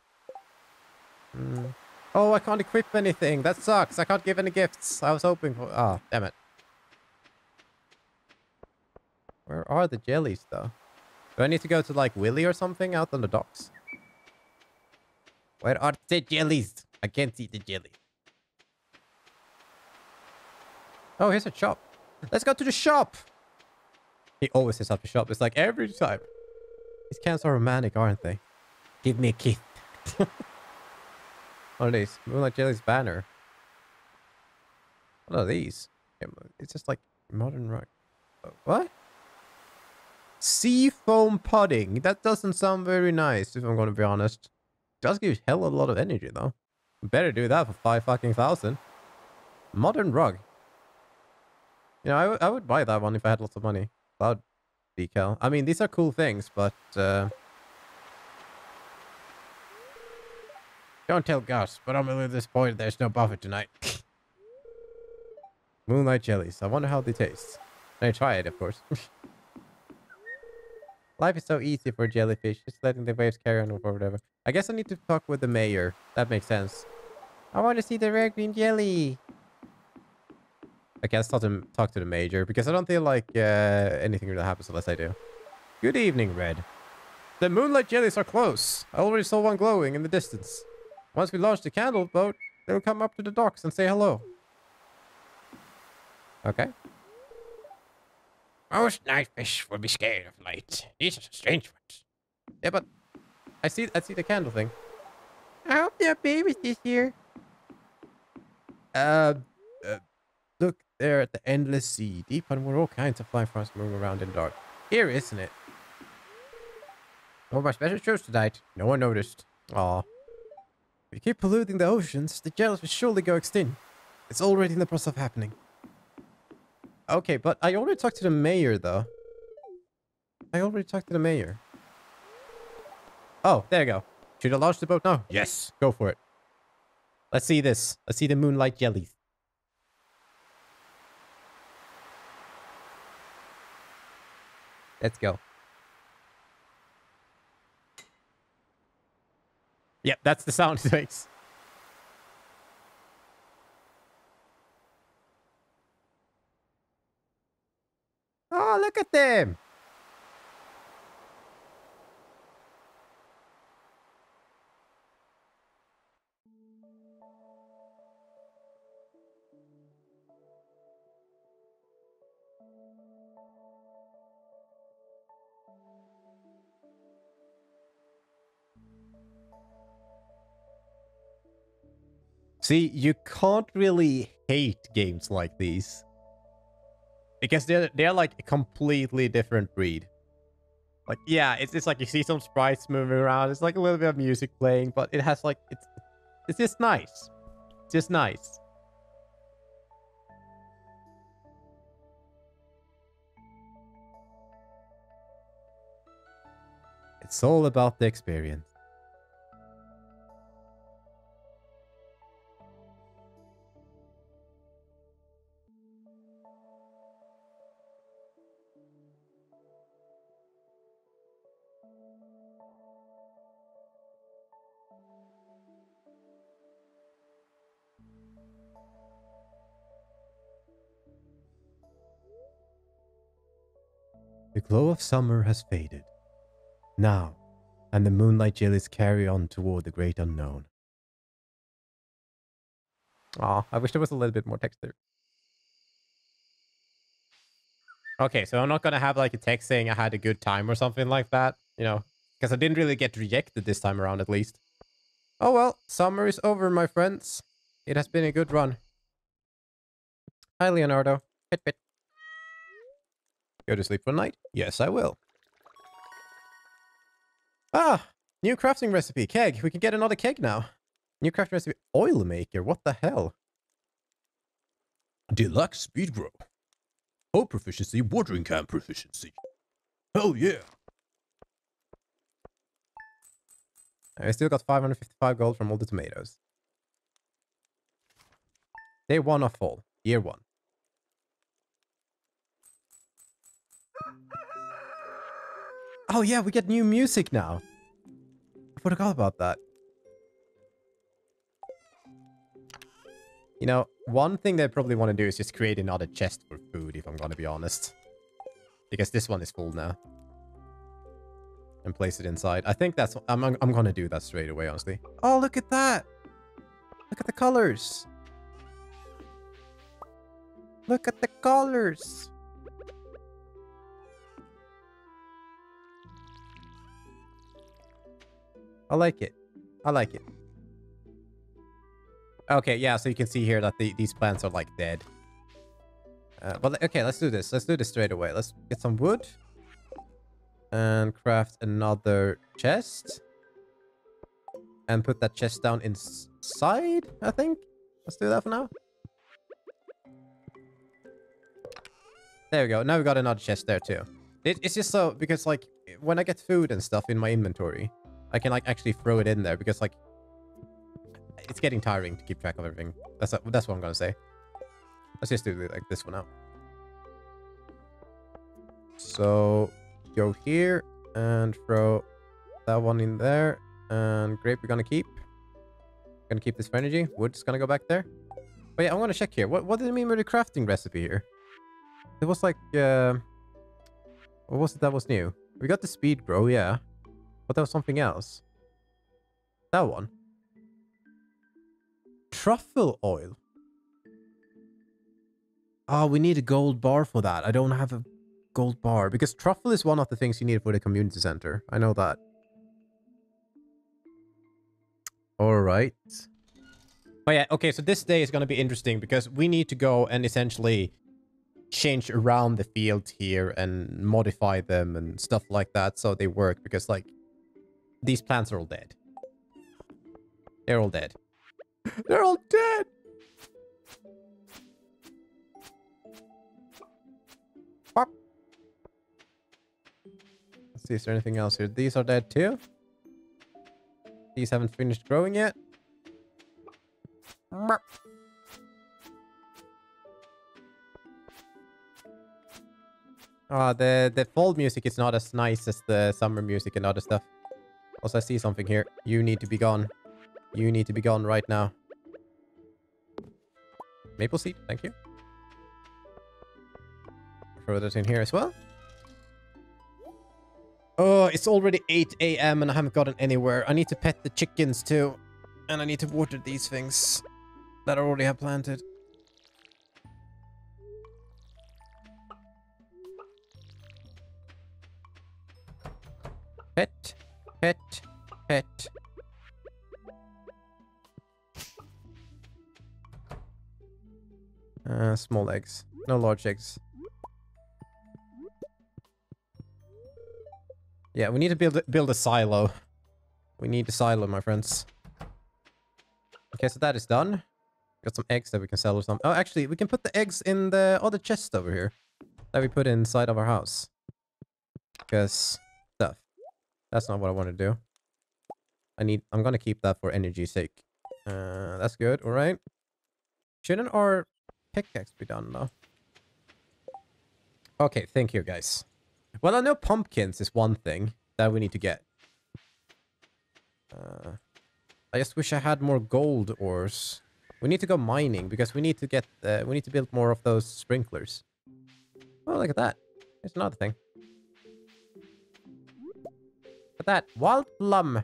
Mm. Oh, I can't equip anything. That sucks. I can't give any gifts. I was hoping for... Oh, damn it. Where are the jellies, though? Do I need to go to, like, Willy or something out on the docks? Where are the jellies? I can't see the jelly. Oh, here's a shop. Let's go to the shop. He always sets up the shop. It's like every time. These cans are romantic, aren't they? Give me a key. what are these? Moonlight Jelly's banner. What are these? It's just like modern rock. What? Sea foam pudding. That doesn't sound very nice, if I'm going to be honest. Does give hell of a lot of energy, though. Better do that for five fucking thousand. Modern rug. You know, I, I would buy that one if I had lots of money. Cloud decal. I mean, these are cool things, but... Uh... Don't tell Gus, but I'm a little disappointed there's no buffet tonight. Moonlight jellies. I wonder how they taste. I try it, of course. Life is so easy for jellyfish, just letting the waves carry on or whatever. I guess I need to talk with the mayor. That makes sense. I want to see the rare green jelly. Okay, let's talk to, talk to the major, because I don't feel like uh, anything really happens unless I do. Good evening, Red. The moonlight jellies are close. I already saw one glowing in the distance. Once we launch the candle boat, they'll come up to the docks and say hello. Okay. Most night fish will be scared of light. These are strange ones. Yeah, but I see I see the candle thing. I hope there are babies this year. Uh, uh look, there at the endless sea, deep underwater, all kinds of flying frogs moving around in the dark. Here, isn't it? Oh, my special shows tonight. No one noticed. Aw. If you keep polluting the oceans, the jellies will surely go extinct. It's already in the process of happening. Okay, but I already talked to the mayor, though. I already talked to the mayor. Oh, there you go. Should I launch the boat now? Yes, go for it. Let's see this. Let's see the moonlight jellies. Let's go. Yep, that's the sound it makes. Oh, look at them. See, you can't really hate games like these. Because they're they're like a completely different breed. Like, yeah, it's it's like you see some sprites moving around, it's like a little bit of music playing, but it has like it's it's just nice. It's just nice. It's all about the experience. Glow of summer has faded. Now, and the moonlight jellies carry on toward the great unknown. Aw, I wish there was a little bit more text there. Okay, so I'm not gonna have like a text saying I had a good time or something like that, you know, because I didn't really get rejected this time around at least. Oh well, summer is over, my friends. It has been a good run. Hi, Leonardo. Pit pit. Go to sleep for a night? Yes, I will. Ah, new crafting recipe. Keg. We can get another keg now. New crafting recipe. Oil maker. What the hell? Deluxe speed grow. Hoe proficiency, watering can proficiency. Hell yeah. I still got 555 gold from all the tomatoes. Day one of fall. Year one. Oh yeah, we get new music now. I forgot about that. You know, one thing they probably want to do is just create another chest for food, if I'm going to be honest. Because this one is full now. And place it inside. I think that's... I'm, I'm, going to do that straight away, honestly. Oh, look at that! Look at the colors! Look at the colors! I like it. I like it. Okay, yeah, so you can see here that the, these plants are like dead. Uh, but okay, let's do this. Let's do this straight away. Let's get some wood. And craft another chest. And put that chest down inside, I think. Let's do that for now. There we go. Now we got another chest there too. It, it's just so, because like, when I get food and stuff in my inventory, I can like actually throw it in there because like it's getting tiring to keep track of everything. That's that's what I'm gonna say. Let's just do like this one out. So go here and throw that one in there. And grape we're gonna keep. Gonna keep this for energy. Wood's gonna go back there. But yeah, I want to check here. What what did it mean with the crafting recipe here? It was like uh what was it that was new? We got the speed grow, yeah. But there was something else. That one. Truffle oil. Oh, we need a gold bar for that. I don't have a gold bar. Because truffle is one of the things you need for the community center. I know that. Alright. But yeah, okay, so this day is going to be interesting because we need to go and essentially change around the field here and modify them and stuff like that so they work because like these plants are all dead. They're all dead. They're all dead! Pop. Let's see, is there anything else here? These are dead too. These haven't finished growing yet. Ah, the the fall music is not as nice as the summer music and other stuff. Plus, I see something here. You need to be gone. You need to be gone right now. Maple seed, thank you. Throw that in here as well. Oh, it's already 8 a.m. and I haven't gotten anywhere. I need to pet the chickens too. And I need to water these things that I already have planted. Pet, pet. Uh, small eggs. No large eggs. Yeah, we need to build a, build a silo. We need a silo, my friends. Okay, so that is done. Got some eggs that we can sell or something. Oh, actually, we can put the eggs in the other chest over here that we put inside of our house. Because. That's not what I want to do. I need. I'm gonna keep that for energy's sake. Uh, that's good. All right. Shouldn't our pickaxe be done though? Okay, thank you guys. Well, I know pumpkins is one thing that we need to get. Uh, I just wish I had more gold ores. We need to go mining because we need to get uh, we need to build more of those sprinklers. Oh, look at that. There's another thing. At that. Wild plum.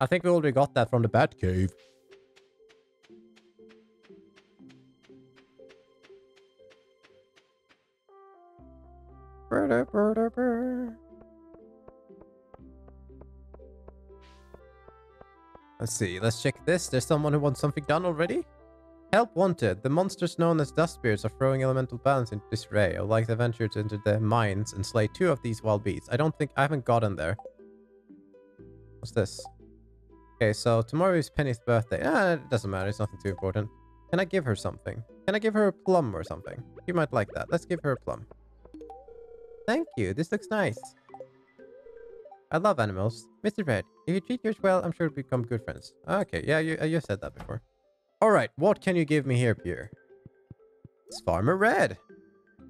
I think we already got that from the bat cave. Let's see. Let's check this. There's someone who wants something done already. Help wanted. The monsters known as dust are throwing elemental balance into disarray. I would like to venture to into the mines and slay two of these wild beasts. I don't think I haven't gotten there. What's this? Okay, so tomorrow is Penny's birthday. Ah, it doesn't matter. It's nothing too important. Can I give her something? Can I give her a plum or something? She might like that. Let's give her a plum. Thank you. This looks nice. I love animals. Mr. Red, if you treat yours well, I'm sure we'll become good friends. Okay, yeah, you, you said that before. Alright, what can you give me here, Pierre? It's Farmer Red.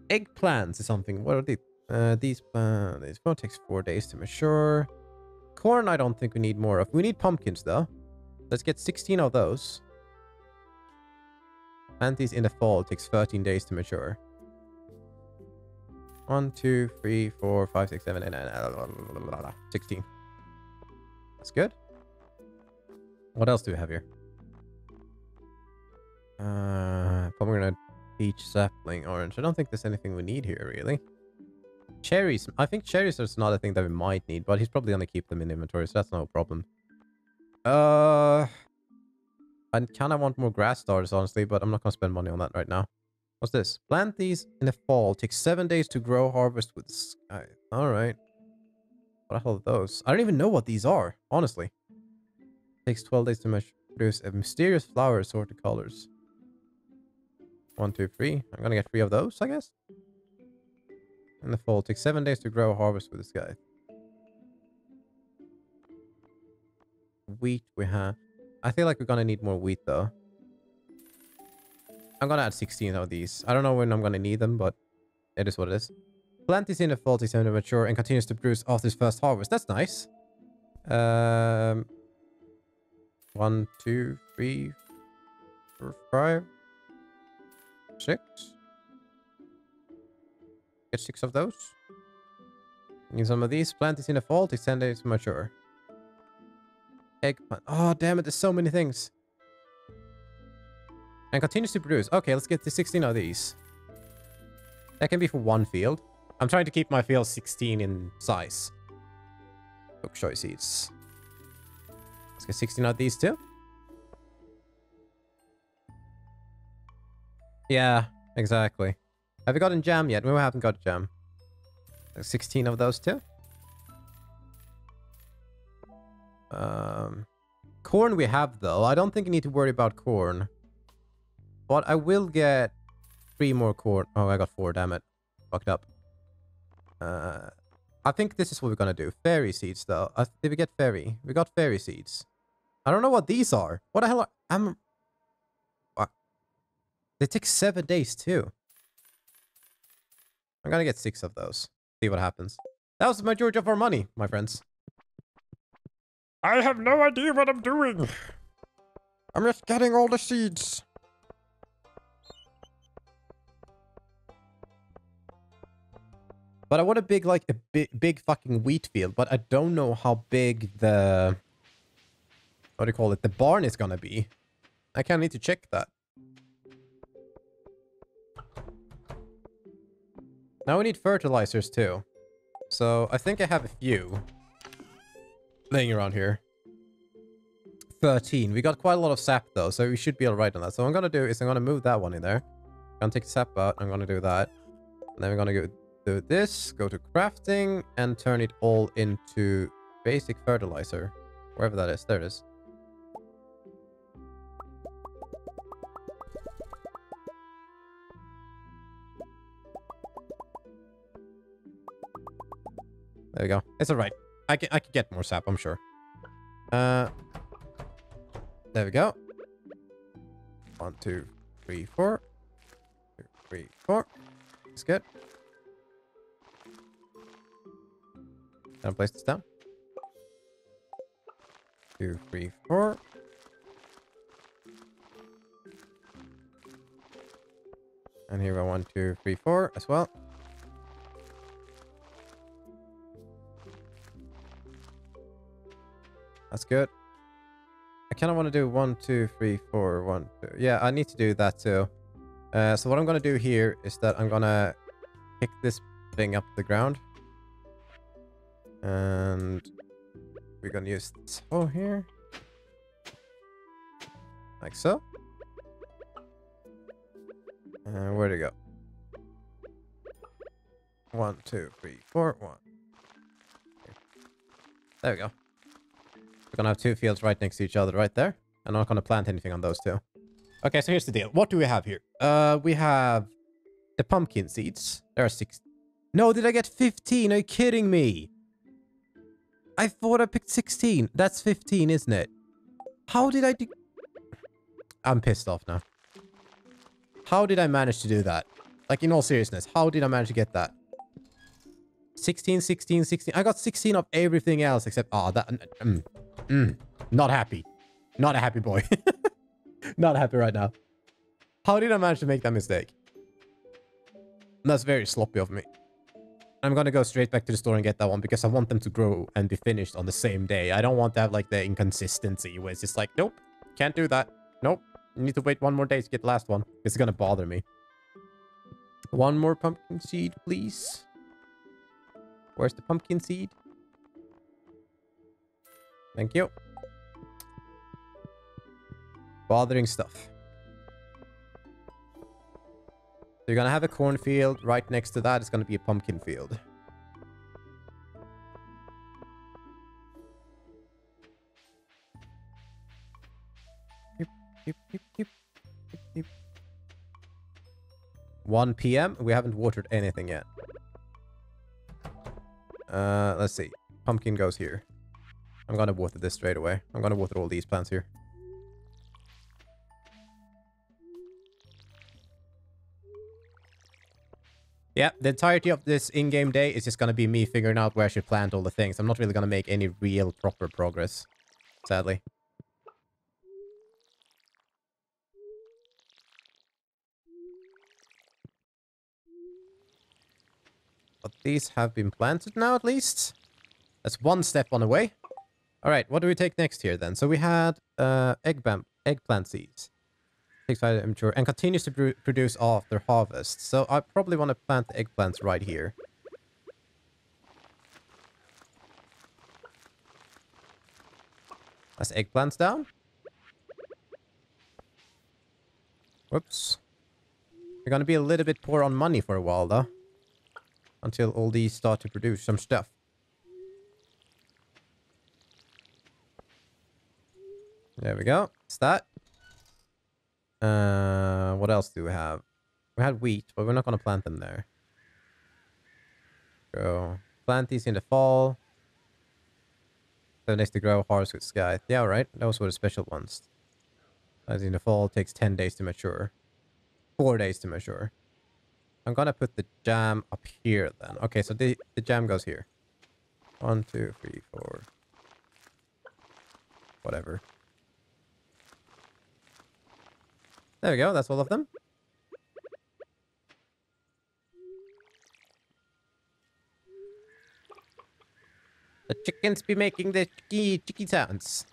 Eggplants is something. What are these? Uh, these plants. This one takes four days to mature. Corn, I don't think we need more of. We need pumpkins, though. Let's get 16 of those. Plant these in the fall. Takes 13 days to mature. One, two, three, four, five, six, seven, eight, nine, uh, 16. That's good. What else do we have here? Uh, pomegranate, peach, sapling, orange. I don't think there's anything we need here, really. Cherries. I think cherries is another thing that we might need, but he's probably going to keep them in inventory, so that's no problem. Uh, I kind of want more grass stars, honestly, but I'm not going to spend money on that right now. What's this? Plant these in the fall. Takes seven days to grow, harvest with sky. All right. What the hell are those? I don't even know what these are, honestly. Takes 12 days to produce a mysterious flower assorted colors. One, two, three. I'm gonna get three of those, I guess. In the fall. Takes seven days to grow, a harvest with this guy. Wheat we have. I feel like we're gonna need more wheat, though. I'm gonna add 16 of these. I don't know when I'm gonna need them, but it is what it is. Plant is in the fall, is to mature and continues to produce after its first harvest. That's nice. Um, one, two, three, four, five, six. Get six of those. Need some of these. Plant is in the fall, takes 10 days mature. Eggplant. Oh, damn it. There's so many things. And continues to produce. Okay, let's get to 16 of these. That can be for one field. I'm trying to keep my field 16 in size. Bok choy seeds. Let's get 16 of these too. Yeah, exactly. Have we gotten jam yet? We haven't got jam. 16 of those too. Um, corn we have though. I don't think you need to worry about corn. But I will get three more corn. Oh, I got four, damn it. Fucked up. Uh, I think this is what we're gonna do. Fairy seeds, though. Uh, did we get fairy? We got fairy seeds. I don't know what these are. What the hell are... I'm... What? They take seven days, too. I'm gonna get six of those. See what happens. That was the majority of our money, my friends. I have no idea what I'm doing. I'm just getting all the seeds. But I want a big, like, a big, big fucking wheat field. But I don't know how big the... What do you call it? The barn is gonna be. I kind of need to check that. Now we need fertilizers too. So I think I have a few laying around here. 13. We got quite a lot of sap though, so we should be alright on that. So what I'm gonna do is I'm gonna move that one in there. I'm gonna take the sap out. I'm gonna do that. And then we're gonna go do this, go to crafting, and turn it all into basic fertilizer. Wherever that is. There it is. There we go. It's alright. I can I can get more sap, I'm sure. Uh there we go. One, two, three, four. Two, three, four. That's good. I place this down? Two, three, four. And here we go, one, two, three, four as well. That's good. I kind of want to do one, two, three, four, one, two. Yeah, I need to do that too. Uh, so what I'm going to do here is that I'm going to pick this thing up the ground. And we're going to use this hole here. Like so. And where to go? One, two, three, four, one. There we go. We're gonna have two fields right next to each other right there. I'm not gonna plant anything on those two. Okay, so here's the deal. What do we have here? Uh, we have the pumpkin seeds. There are six. No, did I get 15? Are you kidding me? I thought I picked 16. That's 15, isn't it? How did I do... I'm pissed off now. How did I manage to do that? Like, in all seriousness, how did I manage to get that? 16, 16, 16. I got 16 of everything else except... Oh, that... Mm, mm, not happy. Not a happy boy. not happy right now. How did I manage to make that mistake? That's very sloppy of me. I'm gonna go straight back to the store and get that one because I want them to grow and be finished on the same day. I don't want to have like the inconsistency where it's just like, nope, can't do that. Nope, need to wait one more day to get the last one. It's gonna bother me. One more pumpkin seed, please. Where's the pumpkin seed? Thank you. Bothering stuff. So you're gonna have a cornfield. Right next to that is gonna be a pumpkin field. 1 p.m. We haven't watered anything yet. Uh, let's see. Pumpkin goes here. I'm gonna water this straight away. I'm gonna water all these plants here. Yeah, the entirety of this in-game day is just gonna be me figuring out where I should plant all the things. I'm not really gonna make any real proper progress, sadly. But these have been planted now, at least. That's one step on the way. All right, what do we take next here then? So we had uh, egg eggplant seeds. Takes five to mature and continues to pr produce after harvest. So I probably want to plant the eggplants right here. That's eggplants down. Whoops. We're gonna be a little bit poor on money for a while though. Until all these start to produce some stuff. There we go. It's that. Uh, what else do we have? We had wheat, but we're not going to plant them there. Go. Plant these in the fall. Seven days to grow, harvest with sky. Yeah, right. Those were the special ones. As in the fall, takes 10 days to mature. Four days to mature. I'm gonna put the jam up here then. Okay, so the, the jam goes here. One, two, three, four. Whatever. There we go. That's all of them. The chickens be making the chicky chicky sounds.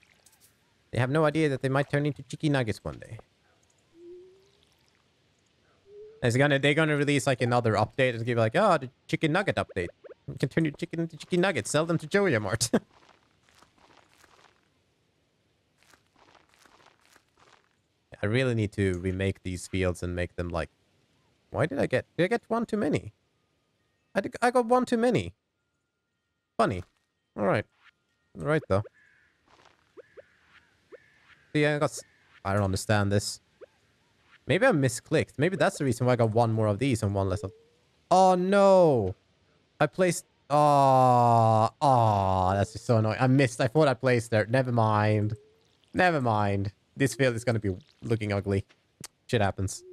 They have no idea that they might turn into chicky nuggets one day. It's gonna they're gonna release like another update and give like, oh the chicken nugget update. You can turn your chicken into chicken nuggets, sell them to Joja Mart. I really need to remake these fields and make them like why did I get did I get one too many? I, did, I got one too many. Funny. Alright. Alright though. See, I got... I don't understand this. Maybe I misclicked. Maybe that's the reason why I got one more of these and one less of... Oh, no! I placed... Oh, oh, that's just so annoying. I missed. I thought I placed there. Never mind. Never mind. This field is going to be looking ugly. Shit happens.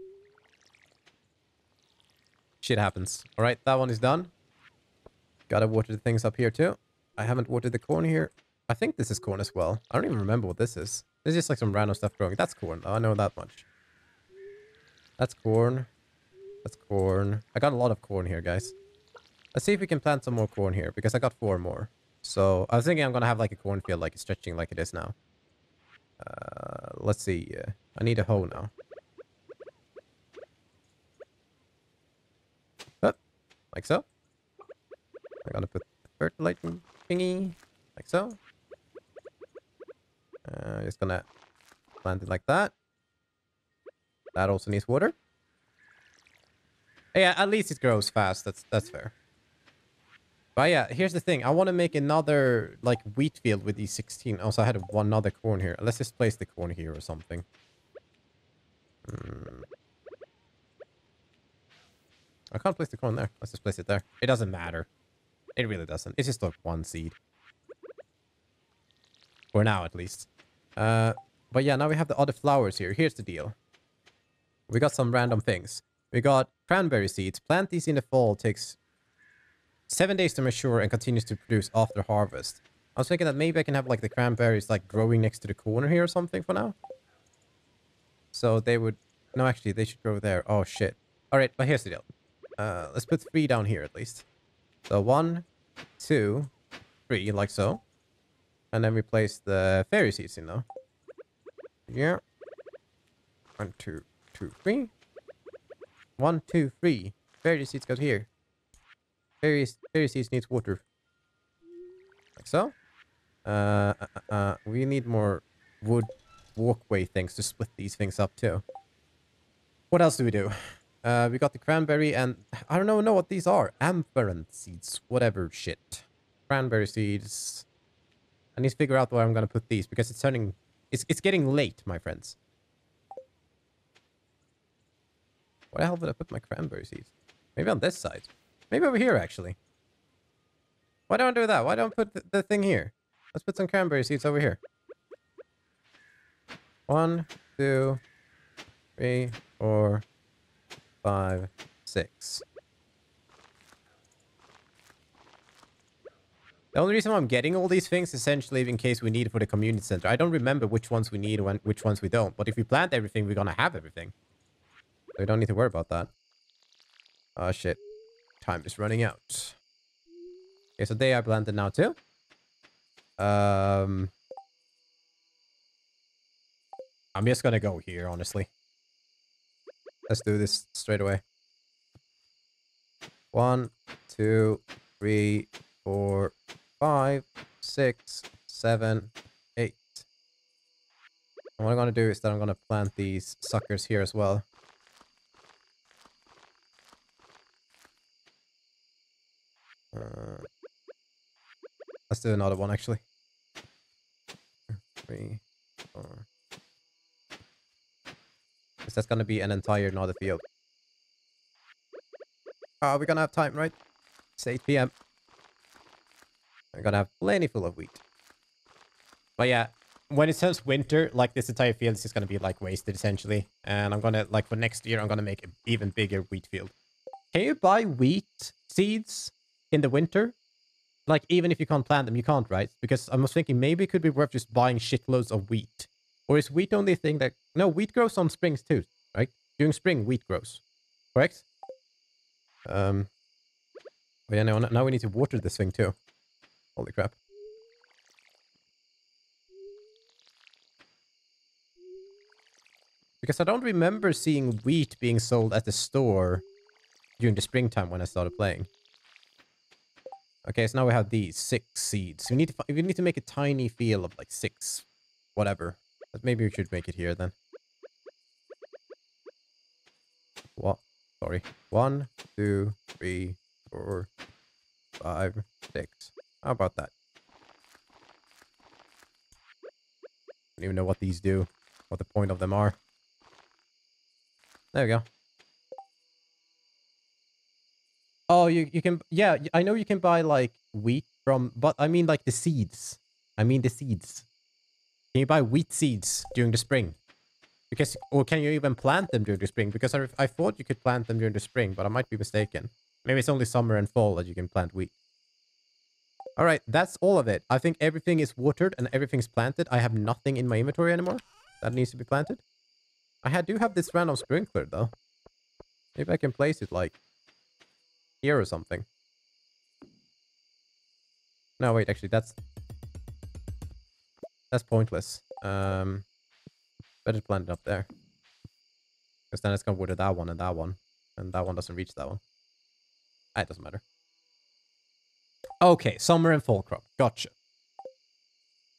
Shit happens. All right, that one is done. Gotta water the things up here too. I haven't watered the corn here. I think this is corn as well. I don't even remember what this is. This is just like some random stuff growing. That's corn. I know that much. That's corn. That's corn. I got a lot of corn here, guys. Let's see if we can plant some more corn here because I got four more. So I was thinking I'm gonna have like a cornfield like stretching like it is now. Uh, let's see. Uh, I need a hole now. Up, like so. I'm gonna put the fertilizer thingy like so. Uh, just gonna plant it like that. That also needs water. Yeah, at least it grows fast. That's that's fair. But yeah, here's the thing. I want to make another like wheat field with these 16. Also, I had one other corn here. Let's just place the corn here or something. Hmm. I can't place the corn there. Let's just place it there. It doesn't matter. It really doesn't. It's just like one seed. For now, at least. Uh, but yeah, now we have the other flowers here. Here's the deal. We got some random things. We got cranberry seeds. Plant these in the fall. Takes seven days to mature and continues to produce after harvest. I was thinking that maybe I can have like the cranberries like growing next to the corner here or something for now. So they would... No, actually, they should grow there. Oh, shit. All right, but here's the deal. Uh, let's put three down here at least. So one, two, three, like so. And then we place the fairy seeds in now. Yeah. One, two, two, three. One, two, three. Fairy seeds go here. Fairy, fairy seeds needs water. Like so. Uh, uh, uh, uh, we need more wood walkway things to split these things up too. What else do we do? Uh, we got the cranberry and I don't know know what these are. Amaranth seeds, whatever shit. Cranberry seeds. I need to figure out where I'm gonna put these because it's turning. It's it's getting late, my friends. Where the hell did I put my cranberry seeds? Maybe on this side. Maybe over here actually. Why don't I do that? Why don't I put the, the thing here? Let's put some cranberry seeds over here. One, two, three, four, five, six. The only reason I'm getting all these things essentially in case we need it for the community center. I don't remember which ones we need and which ones we don't. But if we plant everything, we're gonna have everything. So we don't need to worry about that. Oh shit. Time is running out. Okay, so they are planted now too. Um, I'm just gonna go here, honestly. Let's do this straight away. One, two, three, four, five, six, seven, eight. And what I'm gonna do is that I'm gonna plant these suckers here as well. Uh, let's do another one actually. Three, four. 'Cause that's gonna be an entire another field. Are we gonna have time, right? It's 8 p.m. I'm gonna have plenty full of wheat. But yeah, when it turns winter, like this entire field is just gonna be like wasted essentially. And I'm gonna like for next year, I'm gonna make an even bigger wheat field. Can you buy wheat seeds in the winter? like even if you can't plant them, you can't, right? Because I was thinking maybe it could be worth just buying shitloads of wheat. Or is wheat only thing that no wheat grows on springs too, right? During spring, wheat grows. Correct? Um but yeah, no, now we need to water this thing too. Holy crap. Because I don't remember seeing wheat being sold at the store during the springtime when I started playing. Okay, so now we have these six seeds. We need to we need to make a tiny field of like six, whatever. Maybe we should make it here then. What? Sorry. One, two, three, four, five, six. How about that? I don't even know what these do, what the point of them are. There we go. Oh, you, you can, yeah, I know you can buy like wheat from, but I mean like the seeds. I mean the seeds. Can you buy wheat seeds during the spring? Because, or can you even plant them during the spring? Because I, I thought you could plant them during the spring, but I might be mistaken. Maybe it's only summer and fall that you can plant wheat. All right, that's all of it. I think everything is watered and everything's planted. I have nothing in my inventory anymore that needs to be planted. I do have this random sprinkler though. Maybe I can place it like here or something. No, wait, actually, that's that's pointless. Um, better plant it up there, because then it's gonna water that one and that one, and that one doesn't reach that one. Ah, it doesn't matter. Okay, summer and fall crop. Gotcha.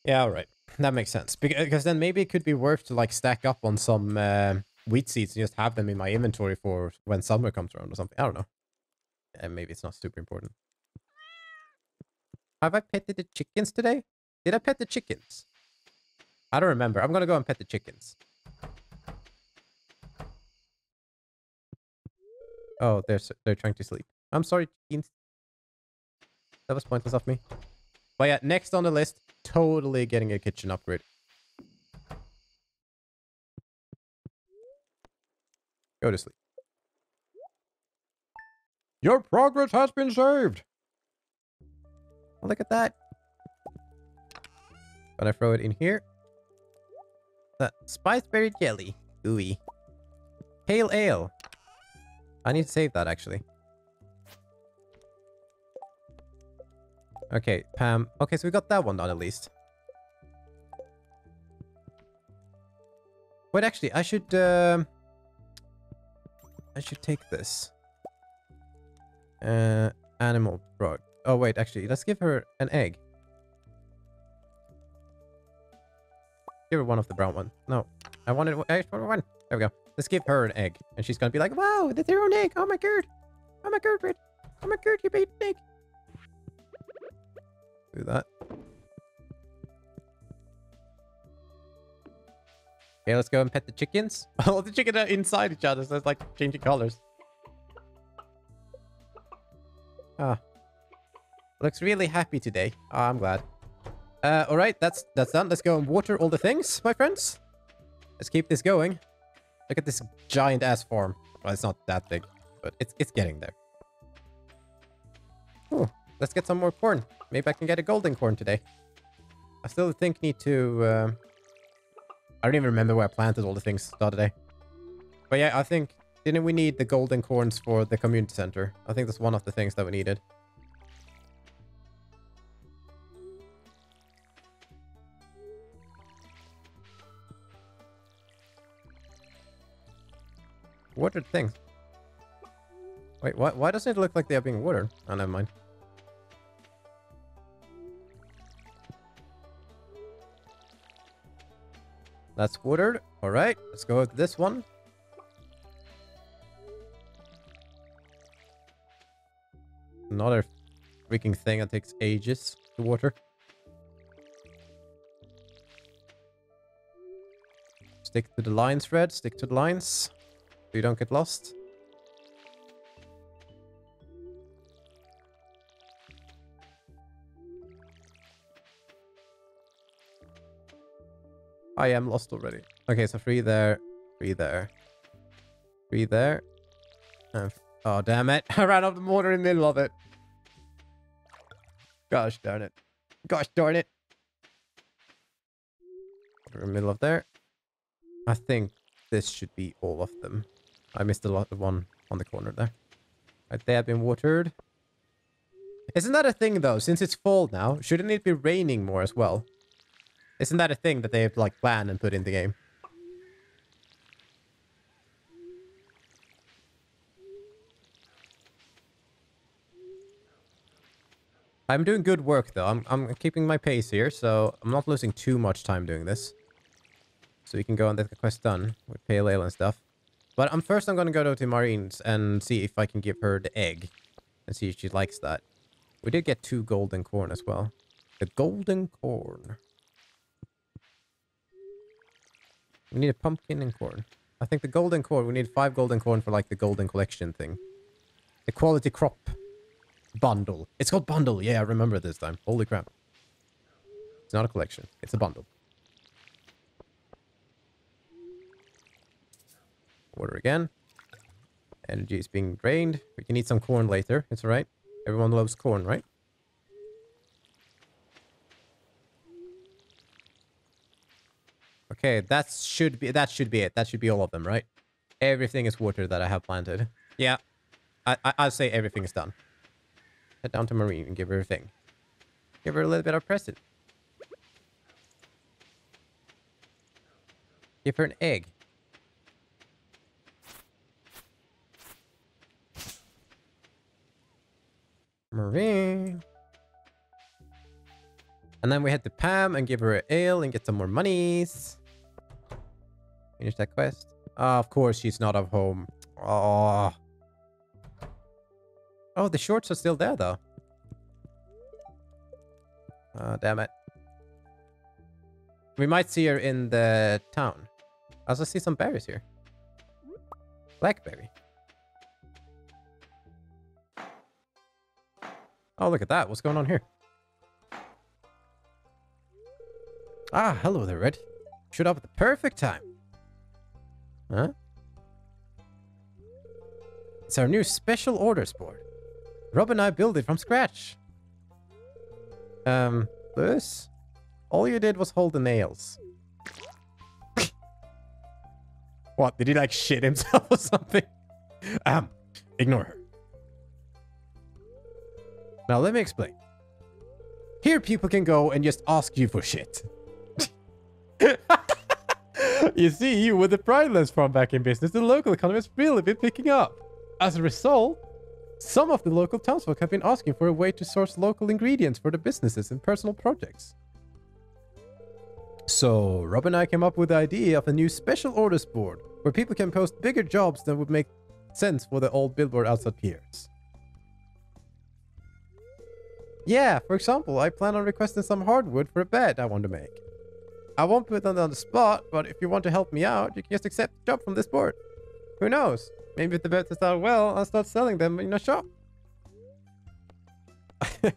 Yeah, all right. That makes sense. Because then maybe it could be worth to like stack up on some uh, wheat seeds and just have them in my inventory for when summer comes around or something. I don't know. And maybe it's not super important. Have I petted the chickens today? Did I pet the chickens? I don't remember. I'm gonna go and pet the chickens. Oh, they're they're trying to sleep. I'm sorry, chickens. That was pointless of me. But yeah, next on the list, totally getting a kitchen upgrade. Go to sleep. Your progress has been saved. Oh, look at that. Gonna throw it in here. That spiceberry jelly. Ooey. Pale ale. I need to save that actually. Okay, Pam. Okay, so we got that one done at least. Wait, actually, I should, um... I should take this. Uh, animal prod. Oh, wait, actually, let's give her an egg. Give her one of the brown one. No, I wanted I one. There we go. Let's give her an egg. And she's gonna be like, wow, that's her own egg. Oh my god. Oh my god, Red. Oh my god, you made an egg. Do that. Okay, let's go and pet the chickens. Oh, the chickens are inside each other, so it's like changing colors. Ah. Looks really happy today. Oh, I'm glad. Uh, all right, that's that's done. Let's go and water all the things, my friends. Let's keep this going. Look at this giant ass farm. Well, it's not that big, but it's it's getting there. Let's get some more corn. Maybe I can get a golden corn today. I still think need to. Uh... I don't even remember where I planted all the things the other day. But yeah, I think didn't we need the golden corns for the community center? I think that's one of the things that we needed. Watered things. Wait, what? Why doesn't it look like they are being watered? Oh, never mind. That's watered. All right, let's go with this one. Another freaking thing that takes ages to water. Stick to the lines, Red. Stick to the lines. So you don't get lost. I am lost already. Okay, so three there, three there, three there. And oh, damn it. I ran out of water in the middle of it. Gosh darn it. Gosh darn it. We're in the middle of there. I think this should be all of them. I missed a lot of one on the corner there. Right, they have been watered. Isn't that a thing though? Since it's fall now, shouldn't it be raining more as well? Isn't that a thing that they've like planned and put in the game? I'm doing good work though. I'm I'm keeping my pace here, so I'm not losing too much time doing this. So we can go and get the quest done with pale ale and stuff. But I'm first I'm gonna go to Marine's and see if I can give her the egg and see if she likes that. We did get two golden corn as well. The golden corn. We need a pumpkin and corn. I think the golden corn, we need five golden corn for like the golden collection thing. The quality crop bundle. It's called bundle. Yeah, I remember this time. Holy crap. It's not a collection. It's a bundle. Water again. Energy is being drained. We can eat some corn later. It's alright. Everyone loves corn, right? Okay, that should be that should be it. That should be all of them, right? Everything is water that I have planted. Yeah, I, I I'll say everything is done. Head down to Marine and give her a thing. Give her a little bit of present. Give her an egg. Marine. And then we head to Pam and give her an ale and get some more monies. Finish that quest. Ah, of course, she's not at home. Oh. Oh, the shorts are still there, though. Oh, damn it. We might see her in the town. I also see some berries here. Blackberry. Oh, look at that. What's going on here? Ah, hello there, Red. Showed up at the perfect time. Huh? It's our new special orders board. Rob and I built it from scratch. Um, Lewis? All you did was hold the nails. what, did he like shit himself or something? Um, ignore her. Now let me explain. Here people can go and just ask you for shit. you see, you with the Pridelands farm back in business, the local economy has really been picking up. As a result, some of the local townsfolk have been asking for a way to source local ingredients for the businesses and personal projects. So, Rob and I came up with the idea of a new special orders board where people can post bigger jobs that would make sense for the old billboard outside Pierre's. Yeah, for example, I plan on requesting some hardwood for a bed I want to make. I won't put it on the spot, but if you want to help me out, you can just accept the job from this board. Who knows? Maybe if the beds start well, I'll start selling them in a shop.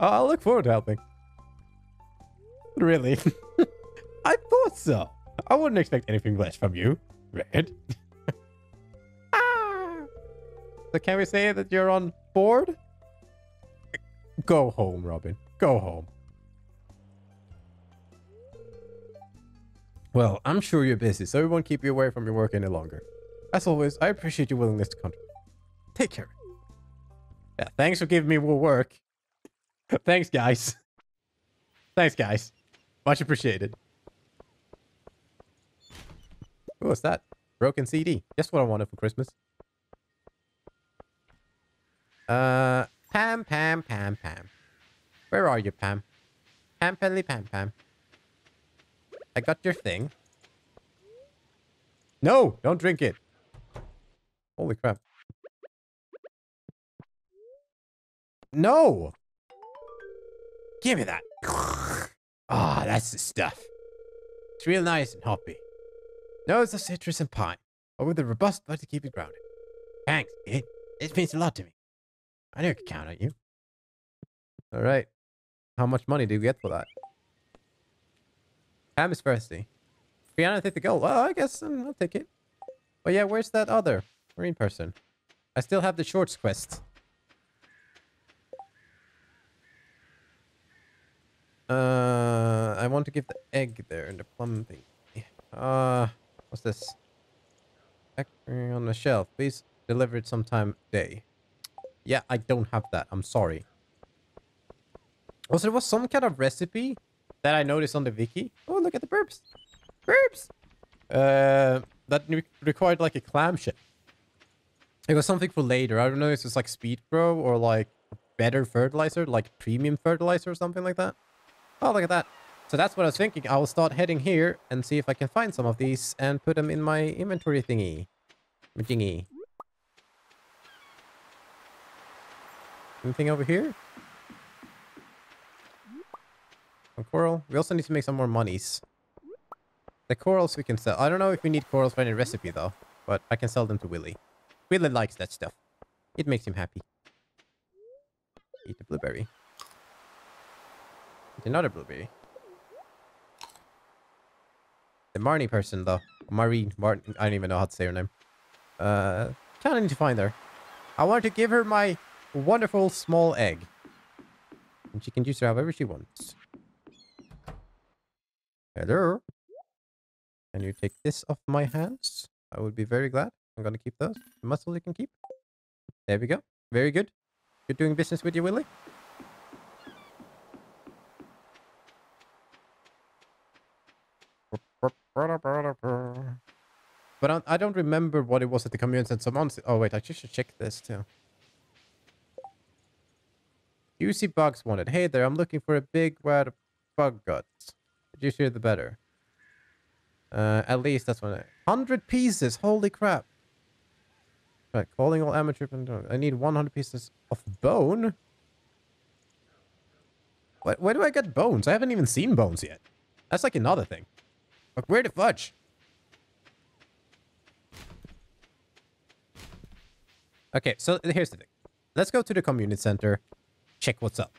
I'll look forward to helping. Really? I thought so. I wouldn't expect anything less from you, Red. ah! So can we say that you're on board? Go home, Robin. Go home. Well, I'm sure you're busy, so we won't keep you away from your work any longer. As always, I appreciate your willingness to contribute. Take care. Yeah, thanks for giving me more work. thanks, guys. Thanks, guys. Much appreciated. What was that? Broken CD. Guess what I wanted for Christmas? Uh, Pam, Pam, Pam, Pam. Where are you, Pam? Pam, Pelly, Pam, Pam. I got your thing. No, don't drink it. Holy crap. No! Give me that. Ah, that's the stuff. It's real nice and hoppy. Notes of citrus and pine, but with a robust bud to keep it grounded. Thanks, kid. This means a lot to me. I knew I could count on you. All right. How much money do we get for that? Pam is thirsty. Brianna, take the gold. Well, I guess um, I'll take it. But yeah, where's that other marine person? I still have the shorts quest. Uh, I want to give the egg there in the plum thing. Uh, what's this? On the shelf. Please deliver it sometime today. Yeah, I don't have that. I'm sorry. Also, there was some kind of recipe that I noticed on the wiki. Oh, look at the burps. Burps! Uh, that re- required like a clam clamshell. It was something for later. I don't know if it's like speed grow or like better fertilizer, like premium fertilizer or something like that. Oh, look at that. So that's what I was thinking. I will start heading here and see if I can find some of these and put them in my inventory thingy. Thingy. Anything over here? Some coral. We also need to make some more monies. The corals we can sell. I don't know if we need corals for any recipe though, but I can sell them to Willy. Willy likes that stuff. It makes him happy. Eat a blueberry. Eat another blueberry. The Marnie person though. Marie Martin. I don't even know how to say her name. Uh, kind of need to find her. I want to give her my wonderful small egg. And she can use it however she wants. Hello? Can you take this off my hands? I would be very glad. I'm gonna keep those. The muscle you can keep. There we go. Very good. You're doing business with you, Willy? But I, don't remember what it was at the community center. Said, oh wait, I just should check this too. Juicy bugs wanted. Hey there, I'm looking for a big wad of bug guts. The juicier the better. Uh, at least that's what I... 100 pieces! Holy crap! Right, calling all amateur... I need 100 pieces of bone? Where, where do I get bones? I haven't even seen bones yet. That's like another thing. Like, where the fudge? Okay, so here's the thing. Let's go to the community center, check what's up.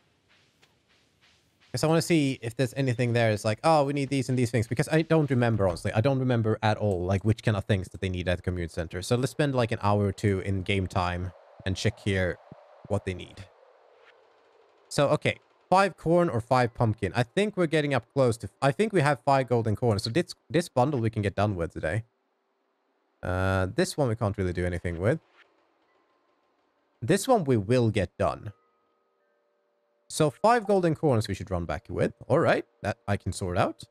Because I want to see if there's anything there. It's like, oh, we need these and these things. Because I don't remember, honestly. I don't remember at all, like, which kind of things that they need at the community center. So let's spend, like, an hour or two in game time and check here what they need. So, okay. Five corn or five pumpkin. I think we're getting up close to... I think we have five golden corn. So this, this bundle we can get done with today. Uh, this one we can't really do anything with. This one we will get done. So five golden corns we should run back with. All right, that I can sort out.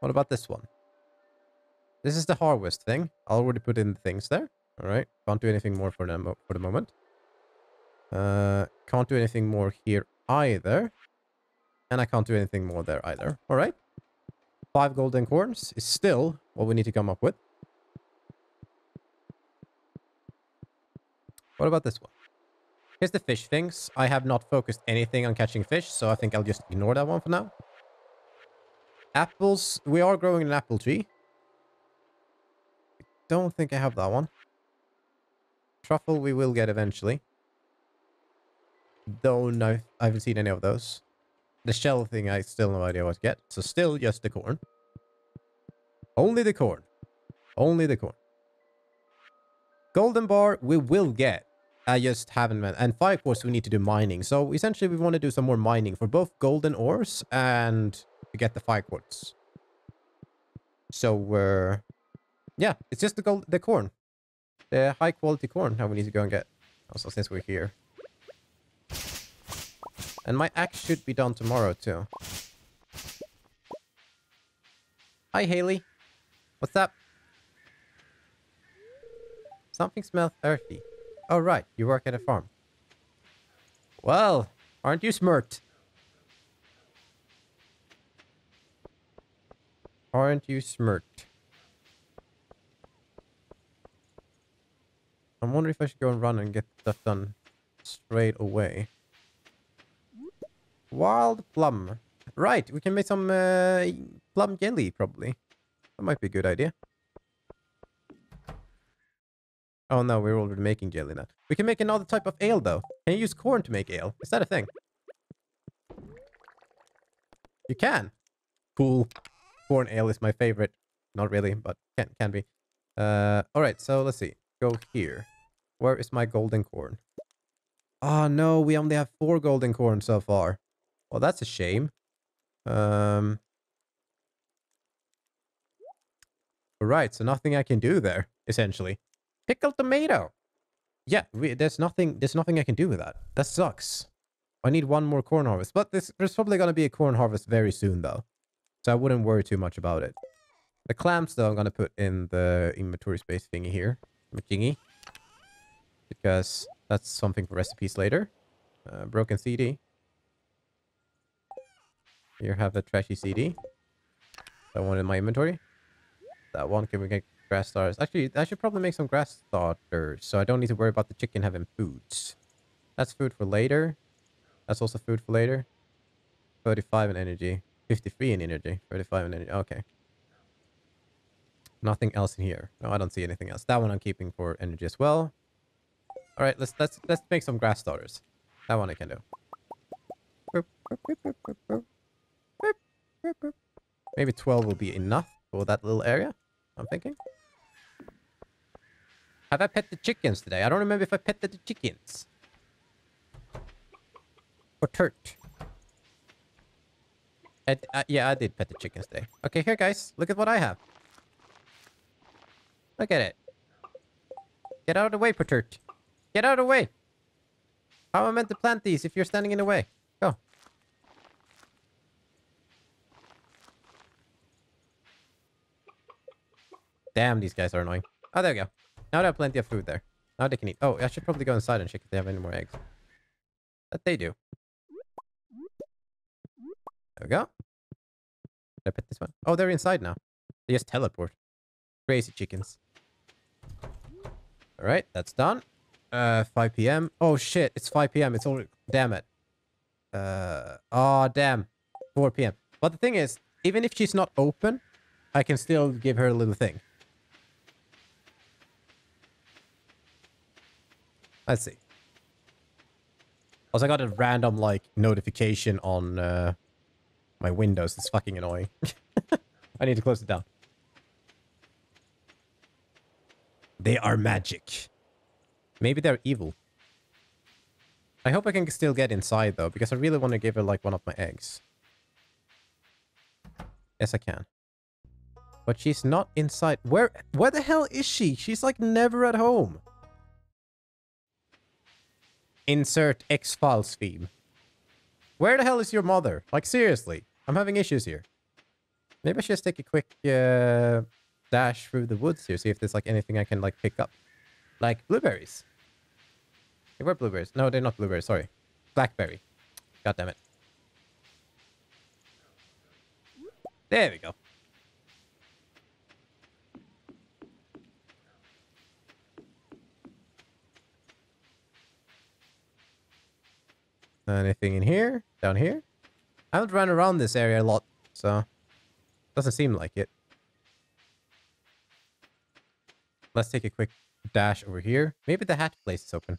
What about this one? This is the harvest thing. I already put in the things there. All right, can't do anything more for them for the moment. Uh, can't do anything more here either. And I can't do anything more there either. All right. Five golden corns is still what we need to come up with. What about this one? Here's the fish things. I have not focused anything on catching fish, so I think I'll just ignore that one for now. Apples. We are growing an apple tree. I don't think I have that one. Truffle we will get eventually. Though no, I haven't seen any of those. The shell thing, I still no idea what to get. So still just the corn. Only the corn. Only the corn. Golden bar we will get. I just haven't met. And fire quartz we need to do mining. So essentially we want to do some more mining for both golden ores and to get the fire quartz. So uh, yeah, it's just the gold, the corn, the high quality corn that we need to go and get. Also since we're here. And my axe should be done tomorrow too. Hi Haley. What's up? Something smells earthy. Oh, right. You work at a farm. Well, aren't you smart? Aren't you smart? I'm wondering if I should go and run and get stuff done straight away. Wild plum. Right, we can make some uh, plum jelly, probably. That might be a good idea. Oh no, we're already making jelly now. We can make another type of ale though. Can you use corn to make ale? Is that a thing? You can. Cool. Corn ale is my favorite. Not really, but can can be. Uh, all right. So let's see. Go here. Where is my golden corn? Oh no, we only have four golden corn so far. Well, that's a shame. Um. Alright, so nothing I can do there, essentially. Pickled tomato! Yeah, we, there's nothing there's nothing I can do with that. That sucks. I need one more corn harvest. But this, there's probably going to be a corn harvest very soon, though. So I wouldn't worry too much about it. The clams though, I'm going to put in the inventory space thingy here. Machingy. Because that's something for recipes later. Uh, broken CD. Here have the trashy CD. That one in my inventory. That one, can we get grass starters? Actually, I should probably make some grass starters, so I don't need to worry about the chicken having foods. That's food for later. That's also food for later. 35 in energy. 53 in energy. 35 in energy. Okay. Nothing else in here. No, I don't see anything else. That one I'm keeping for energy as well. All right, let's let's let's make some grass starters. That one I can do. Maybe 12 will be enough for that little area. I'm thinking. Have I pet the chickens today? I don't remember if I petted the chickens. Or turt. I, uh, yeah, I did pet the chickens today. Okay, here, guys. Look at what I have. Look at it. Get out of the way, Perturt. Get out of the way. How am I meant to plant these if you're standing in the way? Go. Damn, these guys are annoying. Oh, there we go. Now they have plenty of food there. Now they can eat. Oh, I should probably go inside and check if they have any more eggs. That they do. There we go. Did I put this one? Oh, they're inside now. They just teleport. Crazy chickens. All right, that's done. Uh, 5 p.m. Oh shit, it's 5 p.m. It's already. Damn it. Uh, oh damn. 4 p.m. But the thing is, even if she's not open, I can still give her a little thing. Let's see. Also, I got a random like notification on uh, my Windows. It's fucking annoying. I need to close it down. They are magic. Maybe they're evil. I hope I can still get inside though, because I really want to give her like one of my eggs. Yes, I can. But she's not inside. Where where the hell is she? She's like never at home. Insert X-Files theme. Where the hell is your mother? Like seriously, I'm having issues here. Maybe I should just take a quick uh, dash through the woods here, see if there's like anything I can like pick up. Like blueberries. They were blueberries. No, they're not blueberries, sorry. Blackberry. God damn it. There we go. Anything in here? Down here? I haven't run around this area a lot, so... Doesn't seem like it. Let's take a quick dash over here. Maybe the hatch place is open.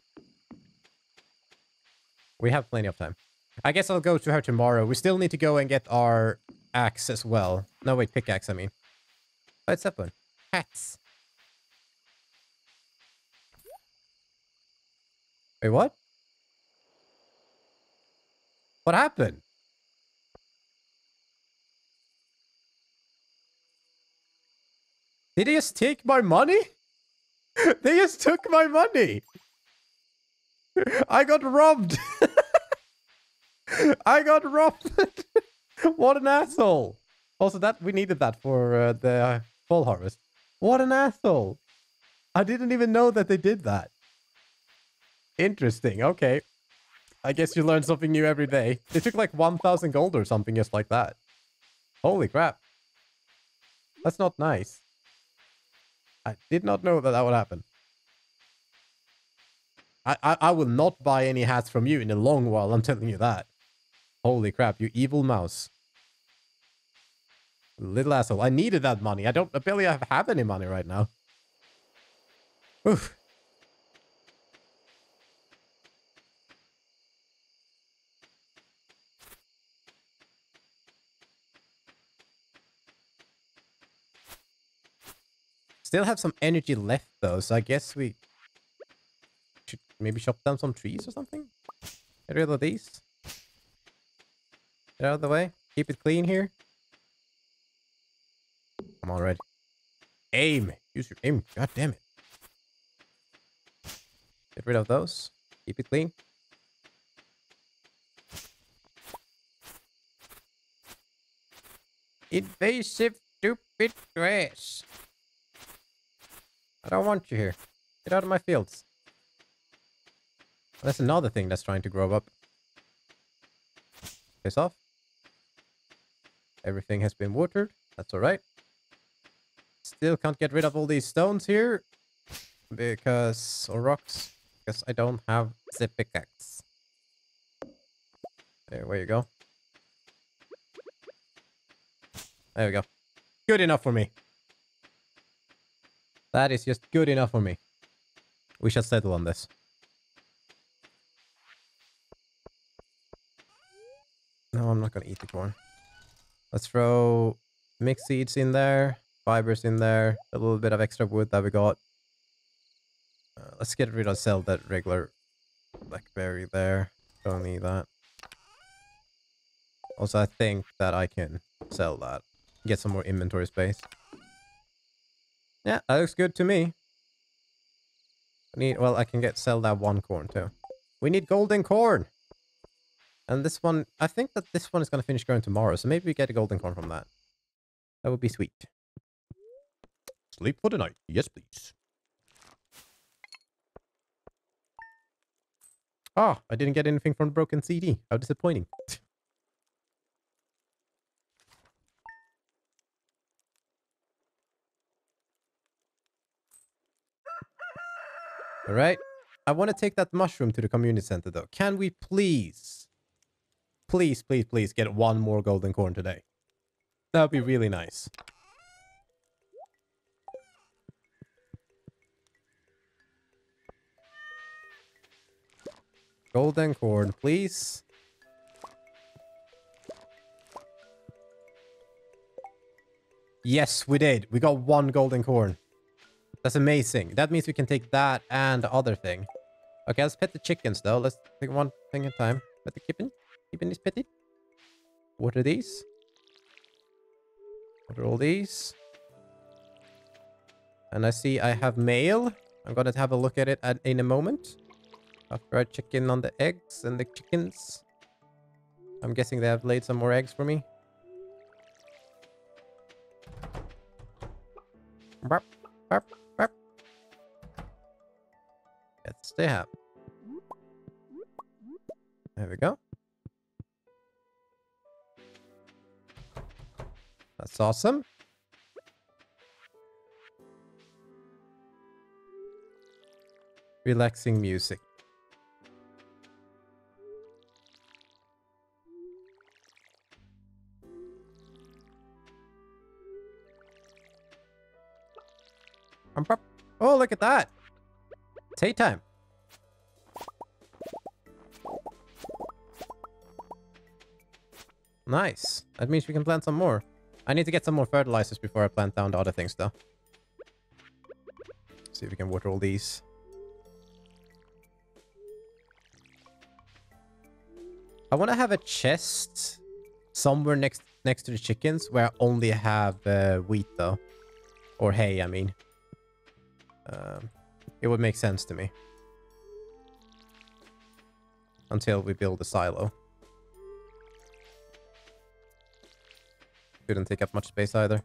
We have plenty of time. I guess I'll go to her tomorrow. We still need to go and get our axe as well. No, wait, pickaxe, I mean. Oh, it's open. Hats. Wait, what? What happened? Did they just take my money? they just took my money. I got robbed. I got robbed. what an asshole. Also, that we needed that for uh, the fall harvest. What an asshole. I didn't even know that they did that. Interesting. Okay. I guess you learn something new every day. They took like 1,000 gold or something just like that. Holy crap. That's not nice. I did not know that that would happen. I, I, I will not buy any hats from you in a long while, I'm telling you that. Holy crap, you evil mouse. Little asshole. I needed that money. I don't I barely have, any money right now. Oof. Still have some energy left though, so I guess we should maybe chop down some trees or something? Get rid of these. Get out of the way. Keep it clean here. On, Red. Aim. Use your aim. God damn it. Get rid of those. Keep it clean. Invasive, stupid grass. I don't want you here. Get out of my fields. That's another thing that's trying to grow up. Piss off. Everything has been watered. That's alright. Still can't get rid of all these stones here. Because... Or rocks. Because I don't have the pickaxe. There, where you go. There we go. Good enough for me. That is just good enough for me. We shall settle on this. No, I'm not gonna eat the corn. Let's throw mixed seeds in there, fibers in there, a little bit of extra wood that we got. Uh, let's get rid of sell that regular blackberry there. Don't need that. Also, I think that I can sell that. Get some more inventory space. Yeah, that looks good to me. I need, well, I can get sell that one corn too. We need golden corn. And this one, I think that this one is going to finish growing tomorrow. So maybe we get a golden corn from that. That would be sweet. Sleep for the night. Yes, please. Oh, I didn't get anything from the broken CD. How disappointing. All right. I want to take that mushroom to the community center, though. Can we please, please, please, please get one more golden corn today? That would be really nice. Golden corn, please. Yes, we did. We got one golden corn. That's amazing. That means we can take that and the other thing. Okay, let's pet the chickens though. Let's take one thing at a time. Pet the kitten. Kitten is petted. What are these? What are all these? And I see I have mail. I'm gonna have a look at it at, in a moment. After I check in on the eggs and the chickens. I'm guessing they have laid some more eggs for me. Burp, burp, have. There we go. That's awesome. Relaxing music. Oh, look at that. It's hay time. Nice. That means we can plant some more. I need to get some more fertilizers before I plant down the other things, though. See if we can water all these. I want to have a chest somewhere next next to the chickens where I only have uh, wheat, though. Or hay, I mean. Um, it would make sense to me. Until we build a silo. Couldn't take up much space either.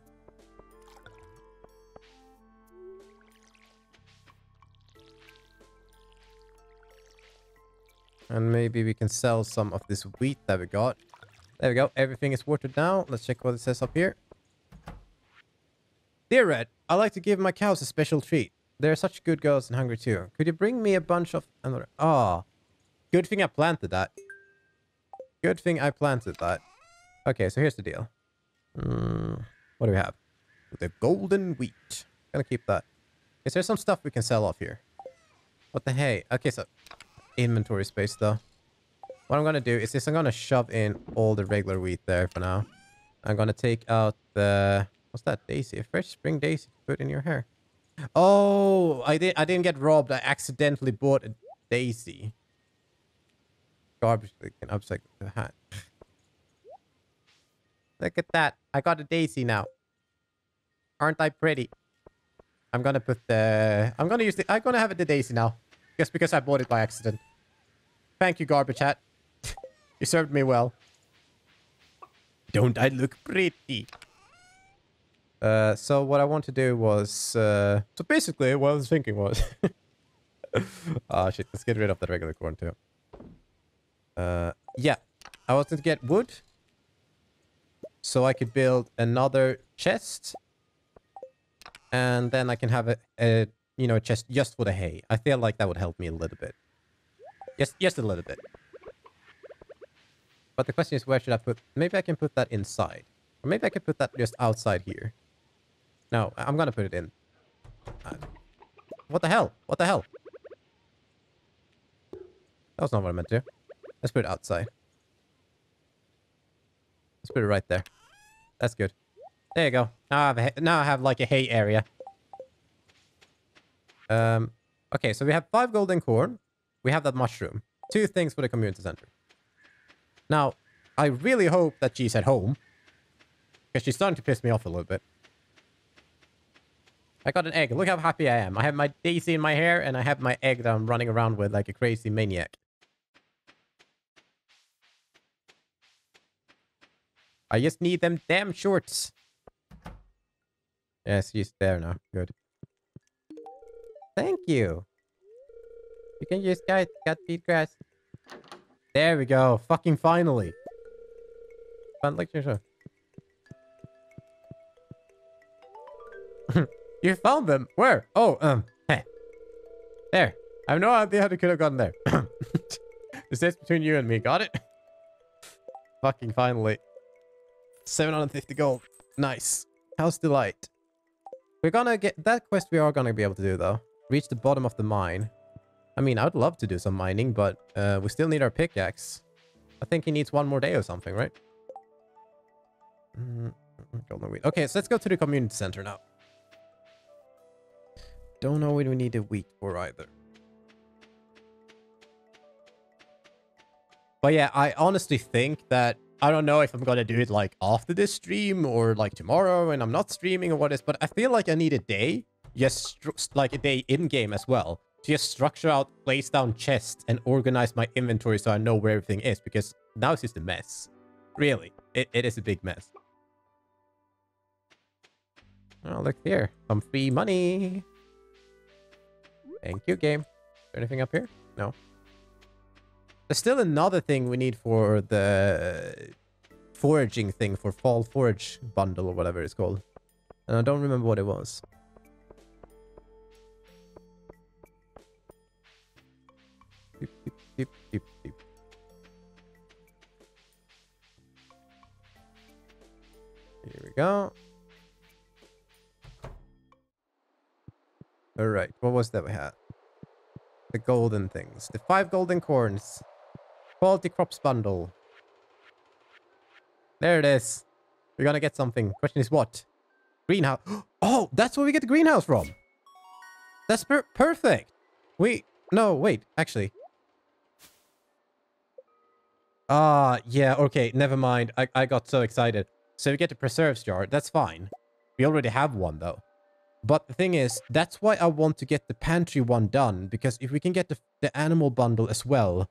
And maybe we can sell some of this wheat that we got. There we go. Everything is watered now. Let's check what it says up here. Dear Red, I like to give my cows a special treat. They're such good girls and hungry too. Could you bring me a bunch of... another? Ah. Oh, good thing I planted that. Good thing I planted that. Okay, so here's the deal. Mm, what do we have? The golden wheat. Gonna keep that. Is there some stuff we can sell off here? What the hey? Okay, so inventory space though. What I'm gonna do is this I'm gonna shove in all the regular wheat there for now. I'm gonna take out the what's that daisy? A fresh spring daisy to put in your hair. Oh, I did I didn't get robbed. I accidentally bought a daisy. Garbage can upcycle the hat. Look at that. I got a daisy now. Aren't I pretty? I'm gonna put the... I'm gonna use the... I'm gonna have it the daisy now. Just because I bought it by accident. Thank you, Garbage Hat. you served me well. Don't I look pretty? Uh, so what I want to do was... Uh, so basically, what I was thinking was... Ah, shit. Let's get rid of that regular corn, too. Uh, yeah. I wanted to get wood. So I could build another chest. And then I can have a, a, you know, a chest just for the hay. I feel like that would help me a little bit. Just, just a little bit. But the question is, where should I put... Maybe I can put that inside. Or maybe I can put that just outside here. No, I'm gonna put it in. Uh, what the hell? What the hell? That was not what I meant to. Let's put it outside. Let's put it right there. That's good. There you go. Now I have a, now I have like a hay area. Um. Okay, so we have five golden corn. We have that mushroom. Two things for the community center. Now, I really hope that she's at home. Because she's starting to piss me off a little bit. I got an egg. Look how happy I am. I have my daisy in my hair, and I have my egg that I'm running around with like a crazy maniac. I just need them damn shorts. Yes, he's there now. Good. Thank you. You can use cut, cut feed grass. There we go. Fucking finally. Fun lecture show. You found them? Where? Oh, um, heh. There. I have no idea how they could have gotten there. this is between you and me. Got it? Fucking finally. 750 gold. Nice. House Delight. We're gonna get... That quest we are gonna be able to do, though. Reach the bottom of the mine. I mean, I would love to do some mining, but uh, we still need our pickaxe. I think he needs one more day or something, right? Mm, golden wheat. Okay, so let's go to the community center now. Don't know what we need a wheat for either. But yeah, I honestly think that I don't know if I'm gonna do it like after this stream or like tomorrow and I'm not streaming or what is, but I feel like I need a day, just like a day in game as well, to just structure out, place down chests and organize my inventory so I know where everything is because now it's just a mess. Really, it, it is a big mess. Oh, look here, some free money. Thank you, game. anything up here? No. There's still another thing we need for the uh, foraging thing for fall forage bundle or whatever it's called. And I don't remember what it was. Here we go. All right, what was that we had? The golden things. The five golden corns. Quality crops bundle. There it is. We're gonna get something. Question is what? Greenhouse. Oh, that's where we get the greenhouse from. That's per perfect. We... No, wait. Actually. Ah, yeah, okay. Never mind. I, I got so excited. So we get the preserves jar. That's fine. We already have one, though. But the thing is, that's why I want to get the pantry one done. Because if we can get the, the animal bundle as well,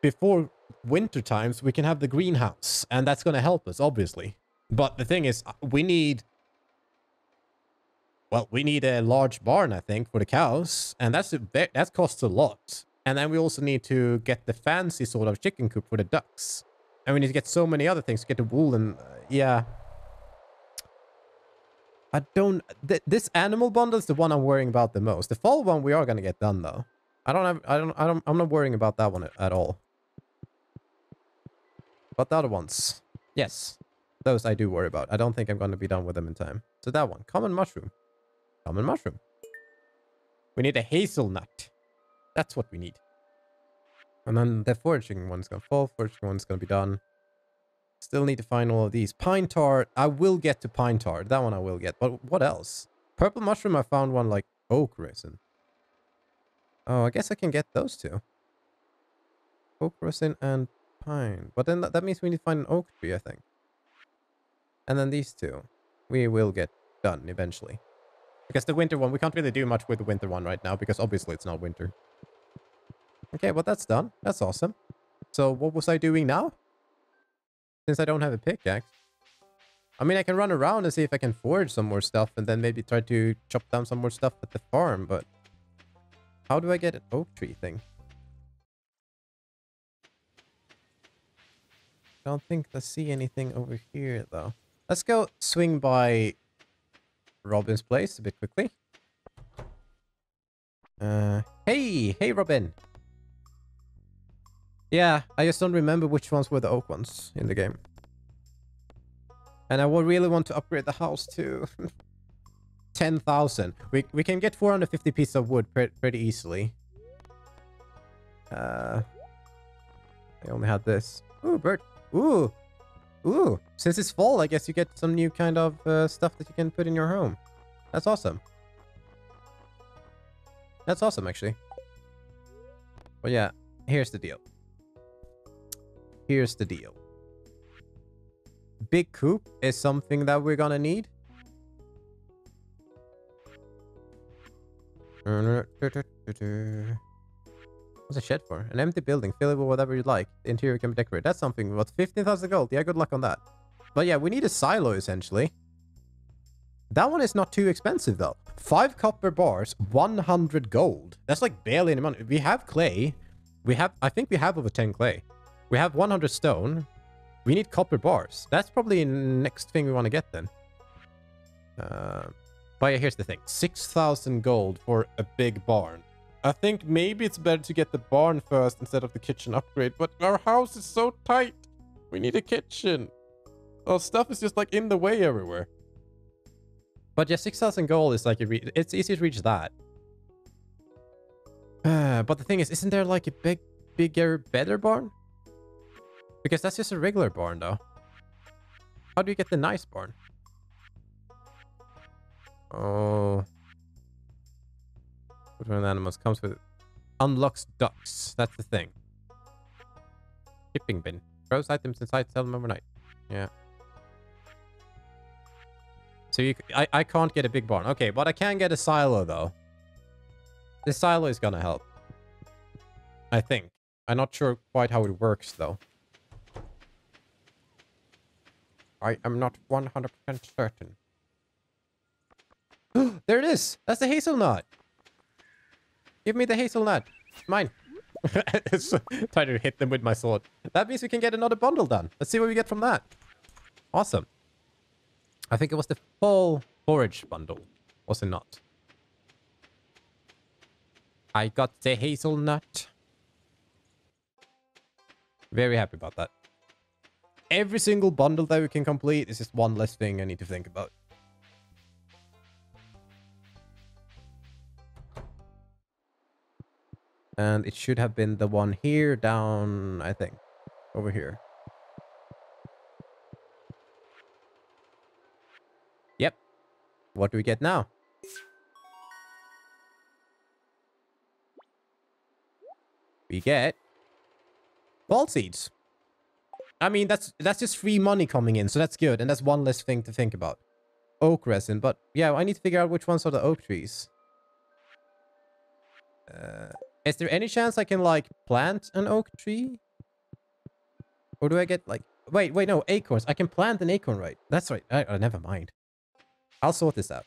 before winter times, we can have the greenhouse, and that's going to help us, obviously. But the thing is, uh, we need... Well, we need a large barn, I think, for the cows, and that's a, that costs a lot. And then we also need to get the fancy sort of chicken coop for the ducks. And we need to get so many other things to get the wool and... Uh, yeah. I don't... Th this animal bundle is the one I'm worrying about the most. The fall one we are going to get done, though. I don't have... I don't... I don't... I'm not worrying about that one at all. But the other ones, yes, those I do worry about. I don't think I'm going to be done with them in time. So that one, common mushroom. Common mushroom. We need a hazelnut. That's what we need. And then the foraging one's going to fall. Foraging one's going to be done. Still need to find all of these. Pine tar. I will get to pine tar. That one I will get. But what else? Purple mushroom, I found one like oak resin. Oh, I guess I can get those two. Oak resin and pine. But then that, means we need to find an oak tree, I think. And then these two, we will get done eventually. Because the winter one, we can't really do much with the winter one right now because obviously it's not winter. Okay, well that's done. That's awesome. So what was I doing now? Since I don't have a pickaxe. I mean, I can run around and see if I can forge some more stuff and then maybe try to chop down some more stuff at the farm, but... How do I get an oak tree thing? I don't think I see anything over here, though. Let's go swing by Robin's place a bit quickly. Uh, hey! Hey, Robin! Yeah, I just don't remember which ones were the oak ones in the game. And I would really want to upgrade the house to 10,000. We, we can get 450 pieces of wood pre pretty easily. Uh, I only had this. Ooh, bird. Ooh. Ooh. Since it's fall, I guess you get some new kind of uh, stuff that you can put in your home. That's awesome. That's awesome, actually. But yeah, here's the deal. Here's the deal. Big coop is something that we're gonna need. What's a shed for? An empty building. Fill it with whatever you like. The interior can be decorated. That's something. What, 15,000 gold? Yeah, good luck on that. But yeah, we need a silo, essentially. That one is not too expensive, though. Five copper bars, 100 gold. That's like barely any money. We have clay. We have, I think we have over 10 clay. We have 100 stone. We need copper bars. That's probably the next thing we want to get then. Uh, but yeah, here's the thing. 6,000 gold for a big barn. I think maybe it's better to get the barn first instead of the kitchen upgrade, but our house is so tight. We need a kitchen. Our stuff is just like in the way everywhere. But yeah, 6,000 gold is like, it's easy to reach that. Uh, but the thing is, isn't there like a big, bigger, better barn? Because that's just a regular barn though. How do you get the nice barn? Oh. Which one of the animals comes with unlocks ducks. That's the thing. Shipping bin. Throws items inside, sell them overnight. Yeah. So you, I, I can't get a big barn. Okay, but I can get a silo though. The silo is gonna help. I think. I'm not sure quite how it works though. I am not 100% certain. there it is! That's the hazelnut! Give me the hazelnut. Mine. Uh, try to hit them with my sword. That means we can get another bundle done. Let's see what we get from that. Awesome. I think it was the fall forage bundle. Was it not? I got the hazelnut. Very happy about that. Every single bundle that we can complete is just one less thing I need to think about. And it should have been the one here down, I think. Over here. Yep. What do we get now? We get fall seeds. I mean, that's that's just free money coming in, so that's good. And that's one less thing to think about. Oak resin. But yeah, I need to figure out which ones are the oak trees. Uh, is there any chance I can, like, plant an oak tree? Or do I get, like... Wait, wait, no, acorns. I can plant an acorn, right? That's right. I, oh, never mind. I'll sort this out.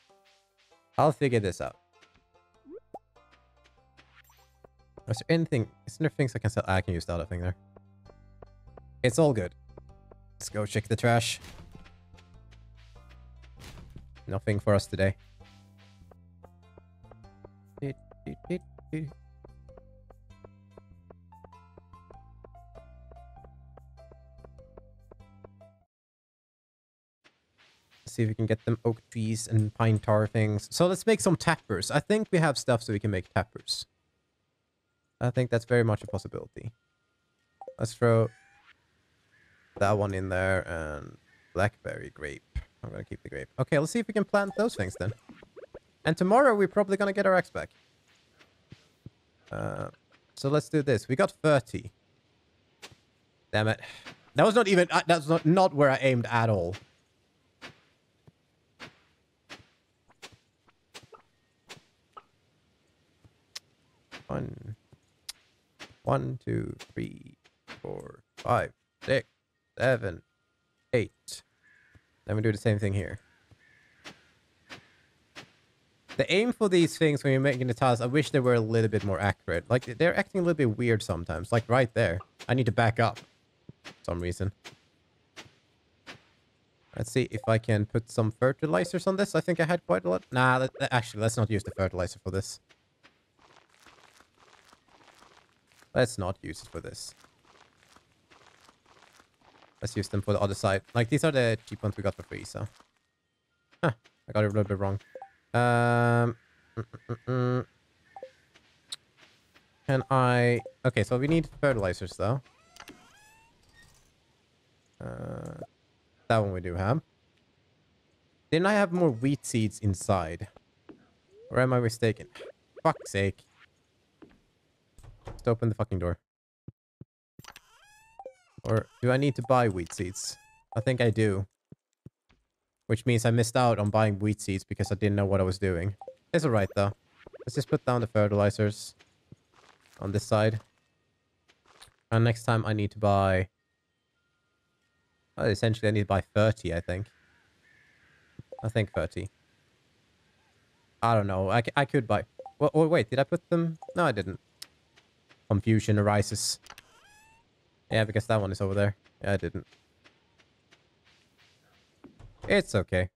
I'll figure this out. Is there anything... Is there things I can sell? Ah, I can use the other thing there. It's all good. Let's go check the trash. Nothing for us today. see if we can get them oak trees and pine tar things. So let's make some tappers. I think we have stuff so we can make tappers. I think that's very much a possibility. Let's throw that one in there and blackberry grape. I'm gonna keep the grape. Okay, let's see if we can plant those things then. And tomorrow we're probably gonna get our axe back. Uh, so let's do this. We got 30. Damn it. That was not even... Uh, that's not, not where I aimed at all. One, one, two, three, four, five, six seven, eight. Then we do the same thing here. The aim for these things when you're making the tiles, I wish they were a little bit more accurate. Like, they're acting a little bit weird sometimes. Like, right there. I need to back up. For some reason. Let's see if I can put some fertilizers on this. I think I had quite a lot. Nah, let, actually, let's not use the fertilizer for this. Let's not use it for this. Let's use them for the other side. Like, these are the cheap ones we got for free, so... Huh, I got it a little bit wrong. Um... mm, mm, mm. Can I... Okay, so we need fertilizers, though. Uh, that one we do have. Didn't I have more wheat seeds inside? Or am I mistaken? Fuck's sake. Just open the fucking door. Or do I need to buy wheat seeds? I think I do. Which means I missed out on buying wheat seeds because I didn't know what I was doing. It's alright though. Let's just put down the fertilizers on this side. And next time I need to buy... Well, essentially I need to buy 30, I think. I think 30. I don't know. I, I could buy... Well, oh, wait, did I put them? No, I didn't. Confusion arises. Yeah, because that one is over there. Yeah, I didn't. It's okay.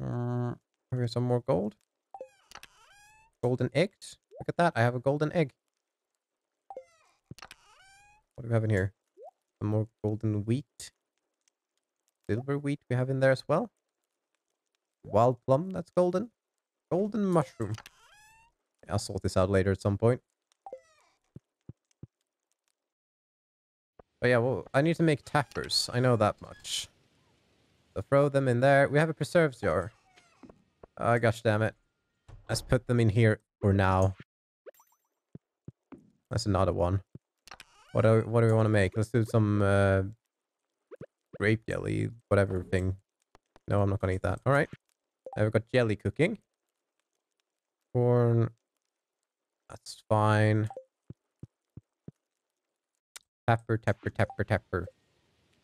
Uh, here's some more gold. Golden eggs. Look at that. I have a golden egg. What do we have in here? Some more golden wheat. Silver wheat we have in there as well. Wild plum, that's golden. Golden mushroom. I'll sort this out later at some point. But yeah, well, I need to make tappers. I know that much. So throw them in there. We have a preserves jar. Oh, gosh damn it. Let's put them in here for now. That's another one. What do, what do we want to make? Let's do some uh, grape jelly, whatever thing. No, I'm not going to eat that. All right. Now we've got jelly cooking. Corn. That's fine. Tapper, tapper, tapper, tapper.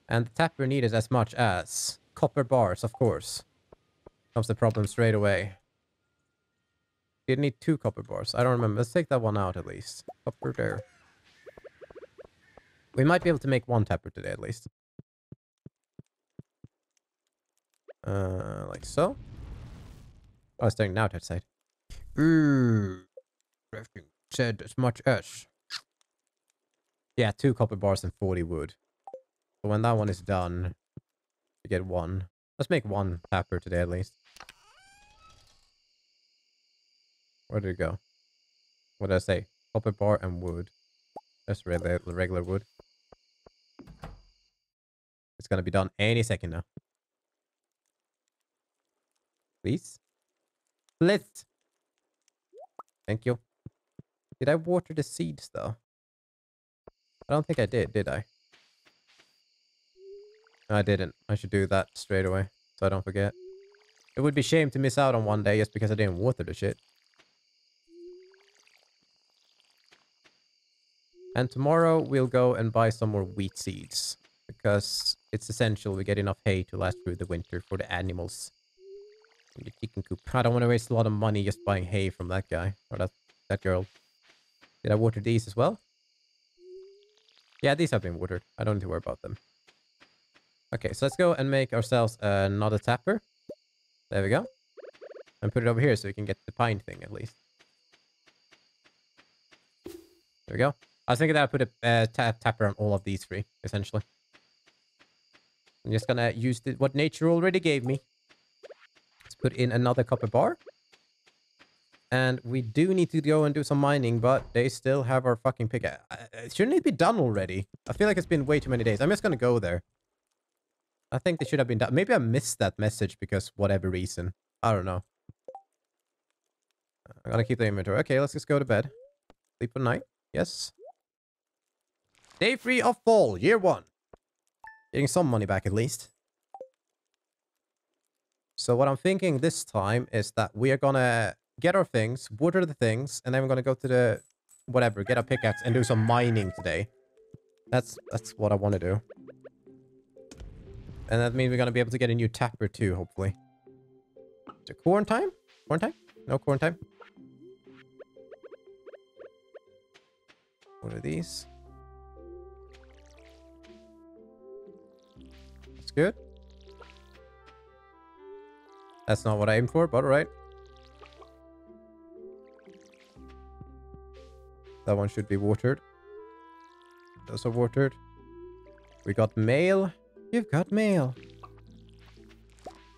And the tapper needed as much as copper bars, of course. Comes the problem straight away. Did need two copper bars. I don't remember. Let's take that one out at least. Copper there. We might be able to make one tapper today at least. Uh, like so. Oh, it's doing now that side. Ooh. Crafting said as much as. Yeah, two copper bars and 40 wood. So when that one is done, we get one. Let's make one tapper today at least. Where did it go? What did I say? Copper bar and wood. That's regular, regular wood. It's gonna be done any second now. Please? Please! Thank you. Did I water the seeds though? I don't think I did, did I? No, I didn't. I should do that straight away, so I don't forget. It would be shame to miss out on one day just because I didn't water the shit. And tomorrow we'll go and buy some more wheat seeds. Because it's essential we get enough hay to last through the winter for the animals. In the chicken coop. I don't want to waste a lot of money just buying hay from that guy. Or that, that girl. Did I water these as well? Yeah, these have been watered. I don't need to worry about them. Okay, so let's go and make ourselves another tapper. There we go. And put it over here so we can get the pine thing at least. There we go. I was thinking that I'd put a uh, ta tapper on all of these three, essentially. I'm just gonna use the, what nature already gave me. Let's put in another copper bar. And we do need to go and do some mining, but they still have our fucking pick. Uh, shouldn't it be done already? I feel like it's been way too many days. I'm just gonna go there. I think they should have been done. Maybe I missed that message because whatever reason. I don't know. I gotta keep the inventory. Okay, let's just go to bed. Sleep for night. Yes. Day three of fall, year one. Getting some money back at least. So what I'm thinking this time is that we are gonna get our things, water the things, and then we're gonna go to the whatever, get a pickaxe and do some mining today. That's that's what I want to do. And that means we're gonna be able to get a new tapper too, hopefully. Is it corn time? Corn time? No corn time. What are these? That's good. That's not what I aimed for, but alright. That one should be watered. Those are watered. We got mail. You've got mail.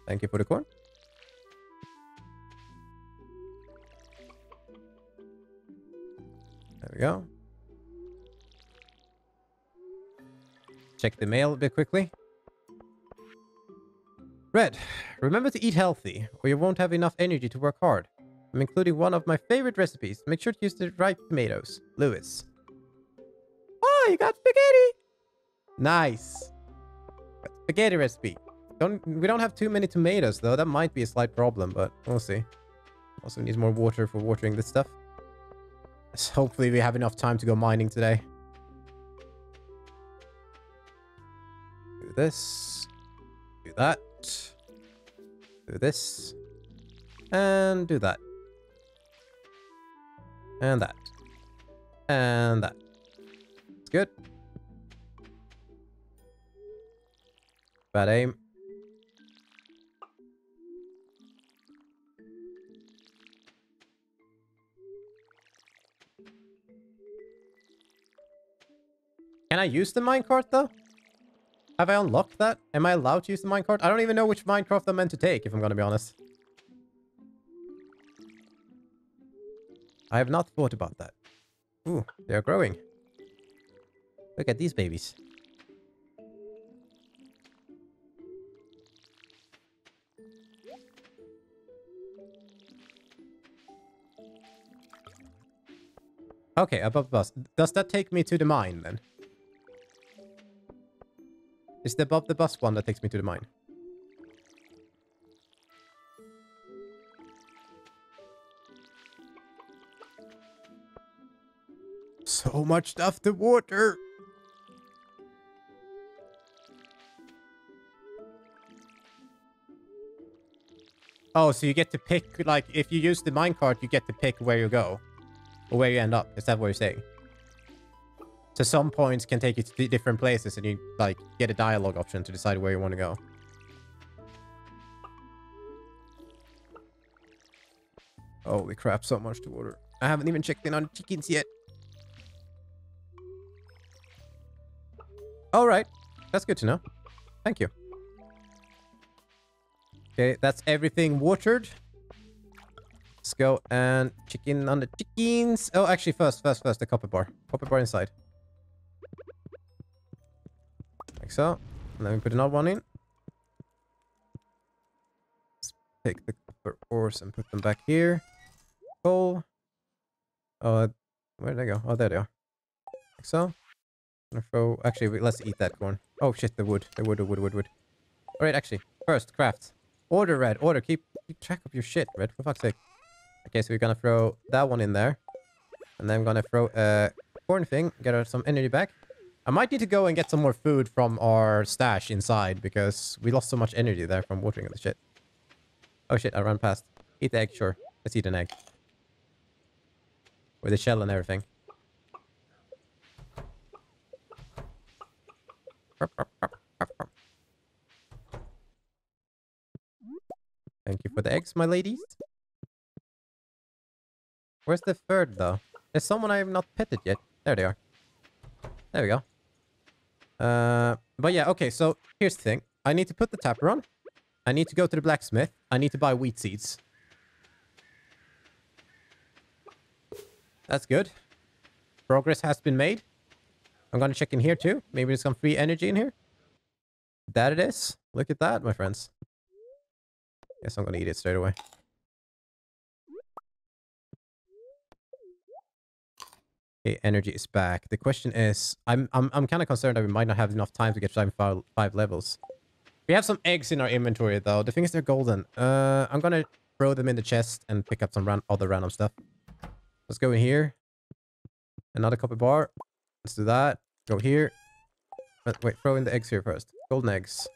Thank you for the corn. There we go. Check the mail a bit quickly. Red, remember to eat healthy, or you won't have enough energy to work hard. I'm including one of my favorite recipes. Make sure to use the right tomatoes. Lewis. Oh, you got spaghetti! Nice. Spaghetti recipe. Don't we don't have too many tomatoes though. That might be a slight problem, but we'll see. Also needs more water for watering this stuff. So hopefully we have enough time to go mining today. Do this. Do that. Do this. And do that. And that. And that. It's good. Bad aim. Can I use the minecart though? Have I unlocked that? Am I allowed to use the minecart? I don't even know which minecart I'm meant to take, if I'm gonna be honest. I have not thought about that. Ooh, they are growing. Look at these babies. Okay, above the bus. Does that take me to the mine then? Is the above the bus one that takes me to the mine? So much stuff to water. Oh, so you get to pick, like, if you use the minecart, you get to pick where you go. Or where you end up. Is that what you're saying? So some points can take you to different places and you, like, get a dialogue option to decide where you want to go. Holy crap, so much to water. I haven't even checked in on chickens yet. All right. That's good to know. Thank you. Okay, that's everything watered. Let's go and check in on the chickens. Oh, actually, first, first, first, the copper bar. Copper bar inside. Like so. And then we put another one in. Let's take the copper ores and put them back here. Coal. Oh, where did they go? Oh, there they are. Like so. Gonna throw... Actually, wait, let's eat that corn. Oh, shit, the wood. The wood, the wood, wood, wood. Alright, actually. First, craft. Order, Red. Order. Keep, keep track of your shit, Red. For fuck's sake. Okay, so we're gonna throw that one in there. And then I'm gonna throw a corn thing. Get some energy back. I might need to go and get some more food from our stash inside. Because we lost so much energy there from watering the shit. Oh, shit. I ran past. Eat the egg, sure. Let's eat an egg. With the shell and everything. Thank you for the eggs, my ladies. Where's the third, though? There's someone I have not petted yet. There they are. There we go. Uh, but yeah, okay, so here's the thing. I need to put the tapper on. I need to go to the blacksmith. I need to buy wheat seeds. That's good. Progress has been made. I'm gonna check in here too. Maybe there's some free energy in here. That it is. Look at that, my friends. Guess I'm gonna eat it straight away. Okay, energy is back. The question is, I'm I'm I'm kind of concerned that we might not have enough time to get five five levels. We have some eggs in our inventory though. The thing is, they're golden. Uh, I'm gonna throw them in the chest and pick up some ran other random stuff. Let's go in here. Another copper bar. Let's do that. Go here. But wait, throw in the eggs here first. Golden eggs.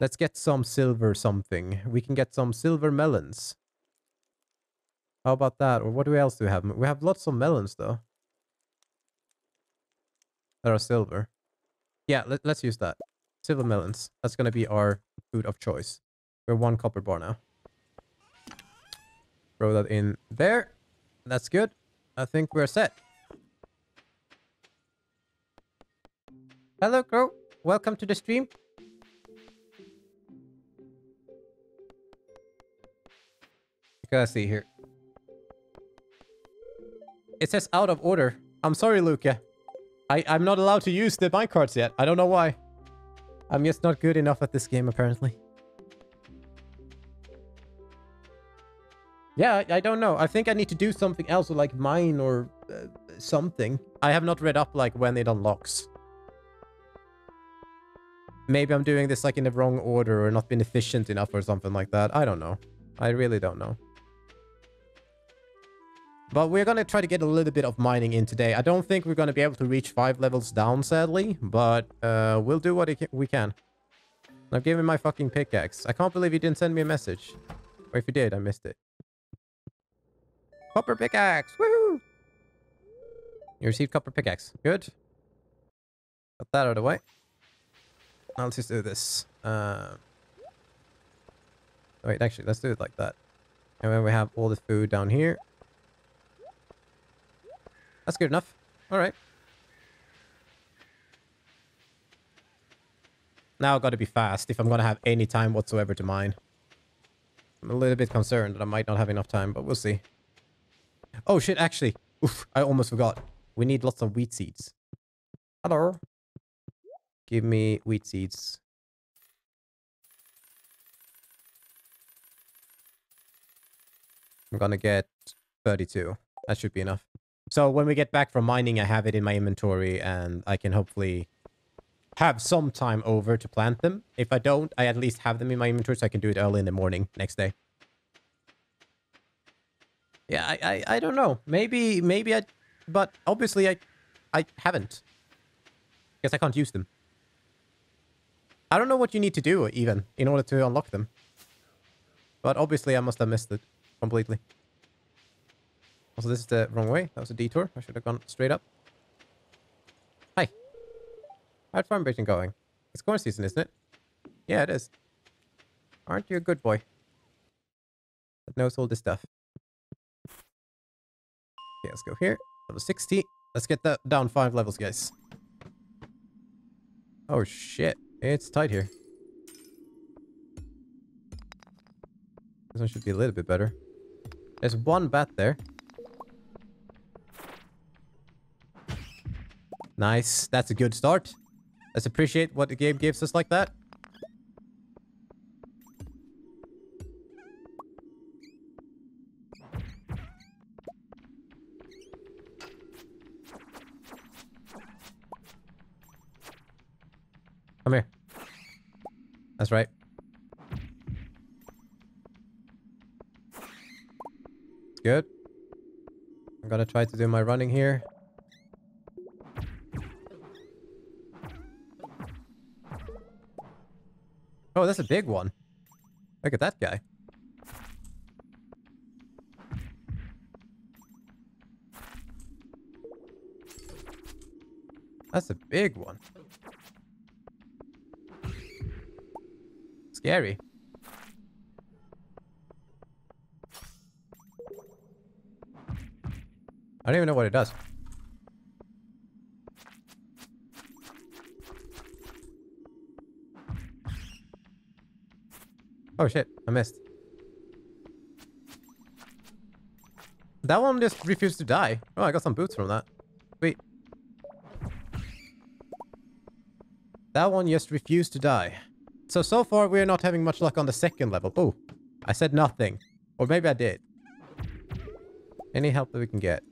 Let's get some silver something. We can get some silver melons. How about that? Or what else do we have? We have lots of melons though. That are silver. Yeah, let, let's use that. Silver melons. That's gonna be our food of choice. We're one copper bar now. Throw that in there. That's good. I think we're set. Hello, Crow. Welcome to the stream. Gotta see here. It says out of order. I'm sorry, Luca. I, I'm not allowed to use the minecarts yet. I don't know why. I'm just not good enough at this game, apparently. Yeah, I, I don't know. I think I need to do something else, like mine or uh, something. I have not read up, like, when it unlocks. Maybe I'm doing this, like, in the wrong order or not been efficient enough or something like that. I don't know. I really don't know. But we're going to try to get a little bit of mining in today. I don't think we're going to be able to reach five levels down, sadly. But uh, we'll do what we can. Now give me my fucking pickaxe. I can't believe you didn't send me a message. Or if you did, I missed it. Copper pickaxe! Woohoo! You received copper pickaxe. Good. Got that out of the way. Let's just do this. Uh... Wait, actually, let's do it like that. And then we have all the food down here. That's good enough. All right. Now I've got to be fast if I'm going to have any time whatsoever to mine. I'm a little bit concerned that I might not have enough time, but we'll see. Oh shit, actually. Oof, I almost forgot. We need lots of wheat seeds. Hello. Give me wheat seeds. I'm gonna get 32. That should be enough. So when we get back from mining, I have it in my inventory and I can hopefully have some time over to plant them. If I don't, I at least have them in my inventory so I can do it early in the morning next day. Yeah, I, I, I don't know. Maybe, maybe I, but obviously I, I haven't. Guess I can't use them. I don't know what you need to do even in order to unlock them. But obviously I must have missed it completely. Also, this is the wrong way. That was a detour. I should have gone straight up. Hi. How's farm baiting going? It's corn season, isn't it? Yeah, it is. Aren't you a good boy? That knows all this stuff. Okay, let's go here. Level 60. Let's get that down five levels, guys. Oh, shit. It's tight here. This one should be a little bit better. There's one bat there. Nice. That's a good start. Let's appreciate what the game gives us like that. That's right. Good. I'm gonna try to do my running here. Oh, that's a big one. Look at that guy. That's a big one. Scary. I don't even know what it does. Oh shit, I missed. That one just refused to die. Oh, I got some boots from that. Wait. That one just refused to die. So, so far we're not having much luck on the second level. Oh, I said nothing. Or maybe I did. Any help that we can get.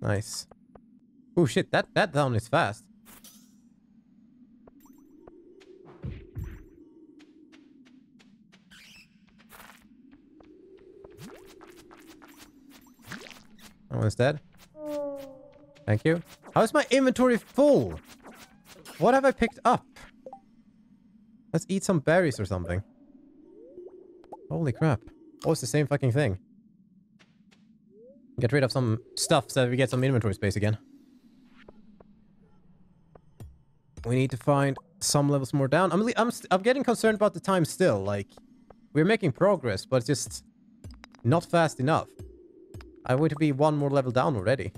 Nice. Oh shit, that, that down is fast. Oh, that one's dead. Thank you. How is my inventory full? What have I picked up? Let's eat some berries or something. Holy crap. Oh, it's the same fucking thing. Get rid of some stuff so we get some inventory space again. We need to find some levels more down. I'm, I'm, I'm getting concerned about the time still. Like, we're making progress, but it's just not fast enough. I to be one more level down already.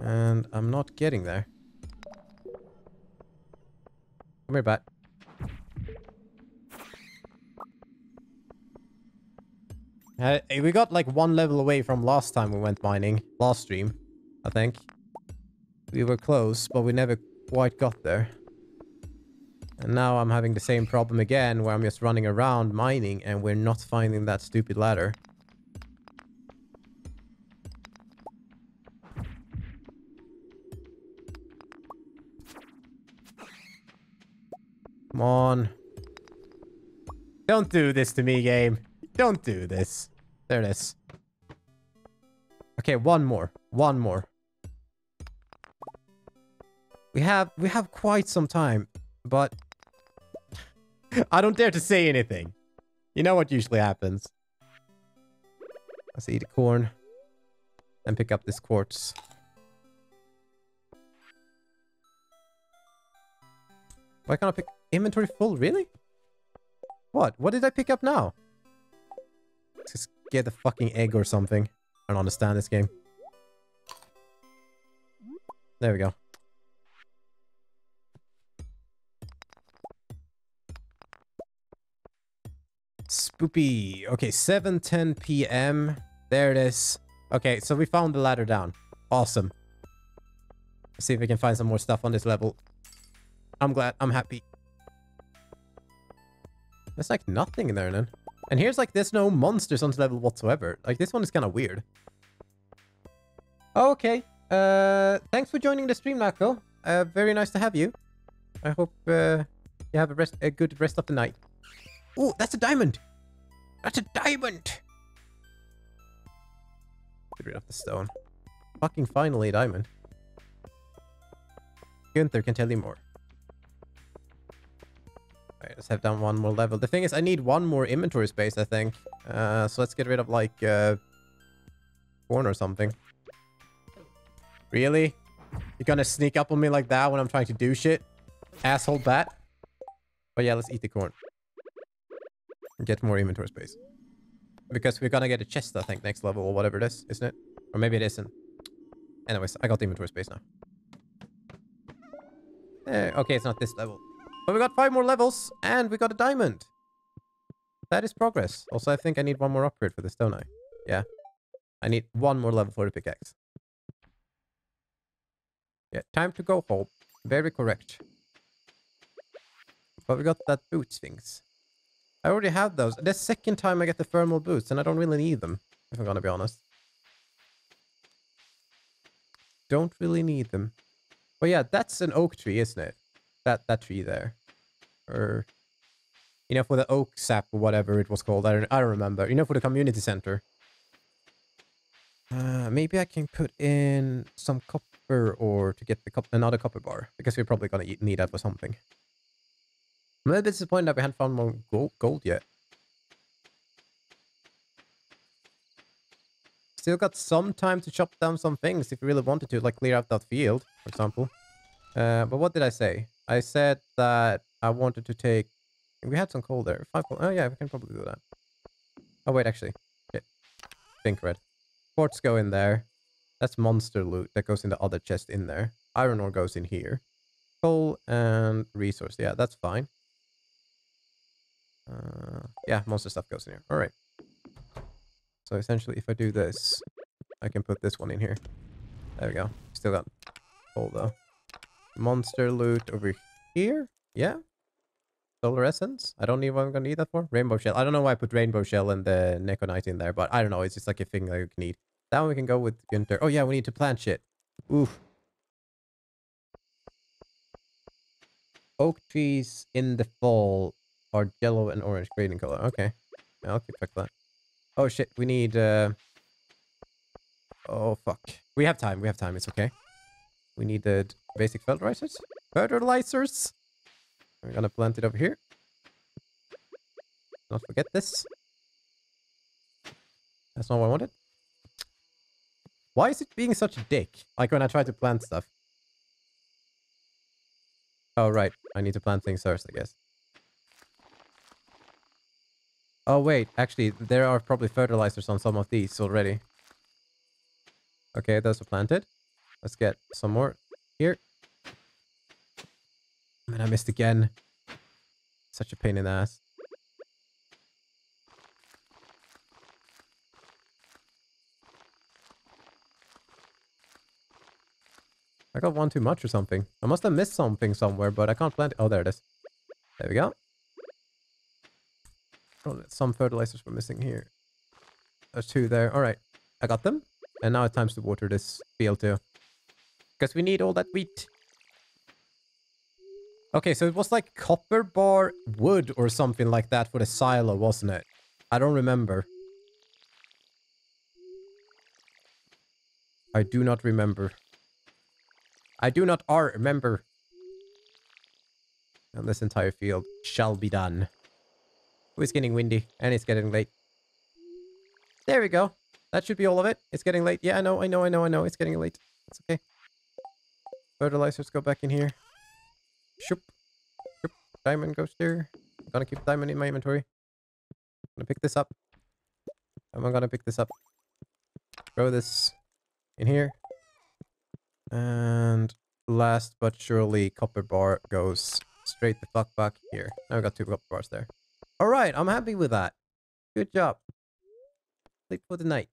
And I'm not getting there. Come here, bat. Uh, we got like one level away from last time we went mining. Last stream, I think. We were close, but we never quite got there. And now I'm having the same problem again, where I'm just running around mining and we're not finding that stupid ladder. Come on. Don't do this to me, game. Don't do this. There it is. Okay, one more. One more. We have we have quite some time, but I don't dare to say anything. You know what usually happens. Let's eat a corn and pick up this quartz. Why can't I pick inventory full? Really? What? What did I pick up now? Just get the fucking egg or something. I don't understand this game. There we go. Spoopy. Okay, 7.10 p.m. There it is. Okay, so we found the ladder down. Awesome. Let's see if we can find some more stuff on this level. I'm glad. I'm happy. There's like nothing in there then. And here's like, there's no monsters on the level whatsoever. Like, this one is kind of weird. Okay. Uh, thanks for joining the stream, Nako. Uh, very nice to have you. I hope uh, you have a, rest, a good rest of the night. Oh, that's a diamond. That's a diamond. Get rid of the stone. Fucking finally a diamond. Gunther can tell you more. Alright, let's have down one more level. The thing is, I need one more inventory space, I think. Uh, so let's get rid of, like, uh, corn or something. Really? You're gonna sneak up on me like that when I'm trying to do shit? Asshole bat. But yeah, let's eat the corn. Get more inventory space. Because we're gonna get a chest, I think, next level or whatever it is, isn't it? Or maybe it isn't. Anyways, I got the inventory space now. Eh, okay, it's not this level. But we got five more levels, and we got a diamond. That is progress. Also, I think I need one more upgrade for this, don't I? Yeah. I need one more level for the pickaxe. Yeah, time to go home. Very correct. But we got that boots things. I already have those. The second time I get the thermal boots, and I don't really need them, if I'm gonna be honest. Don't really need them. But yeah, that's an oak tree, isn't it? That that tree there. Or you know, for the oak sap or whatever it was called. I don't, I don't remember. You know, for the community center. Uh, maybe I can put in some copper or to get the cop another copper bar because we're probably gonna need that for something. I'm a little bit disappointed that we haven't found more gold, gold yet. Still got some time to chop down some things if we really wanted to, like clear out that field, for example. Uh, but what did I say? I said that I wanted to take... We had some coal there. Five coal. Oh yeah, we can probably do that. Oh wait, actually. Okay. Pink red. Quartz go in there. That's monster loot. That goes in the other chest in there. Iron ore goes in here. Coal and resource. Yeah, that's fine. Uh, yeah, monster stuff goes in here. All right. So essentially, if I do this, I can put this one in here. There we go. Still got coal though. Monster loot over here. Yeah. Solar essence. I don't know what I'm gonna need that for. Rainbow shell. I don't know why I put rainbow shell and the Neconite in there, but I don't know. It's just like a thing that you can need. That one we can go with Gunther. Oh yeah, we need to plant shit. Oof. Oak trees in the fall are yellow and orange in color. Okay. Yeah, I'll keep track of that. Oh shit, we need uh Oh fuck. We have time, we have time, it's okay. We need the basic fertilizers. Fertilizers! I'm gonna plant it over here. Not forget this. That's not what I wanted. Why is it being such a dick? Like when I try to plant stuff. Oh right, I need to plant things first, I guess. Oh wait, actually, there are probably fertilizers on some of these already. Okay, those are planted. Let's get some more here. Man, I missed again. Such a pain in the ass. I got one too much or something. I must have missed something somewhere, but I can't plant it. Oh, there it is. There we go. Oh, some fertilizers were missing here. There's two there. All right. I got them. And now it's time to water this field too. Because we need all that wheat. Okay, so it was like copper bar wood or something like that for the silo, wasn't it? I don't remember. I do not remember. I do not are remember. And this entire field shall be done. Oh, it's getting windy and it's getting late. There we go. That should be all of it. It's getting late. Yeah, I know, I know, I know, I know. It's getting late. It's okay. Fertilizers go back in here. Shoop. Shoop. Diamond goes there. Gonna keep diamond in my inventory. I'm Gonna pick this up. I'm gonna pick this up? Throw this in here. And last but surely, copper bar goes straight the fuck back here. Now we got two copper bars there. All right, I'm happy with that. Good job. Sleep for the night.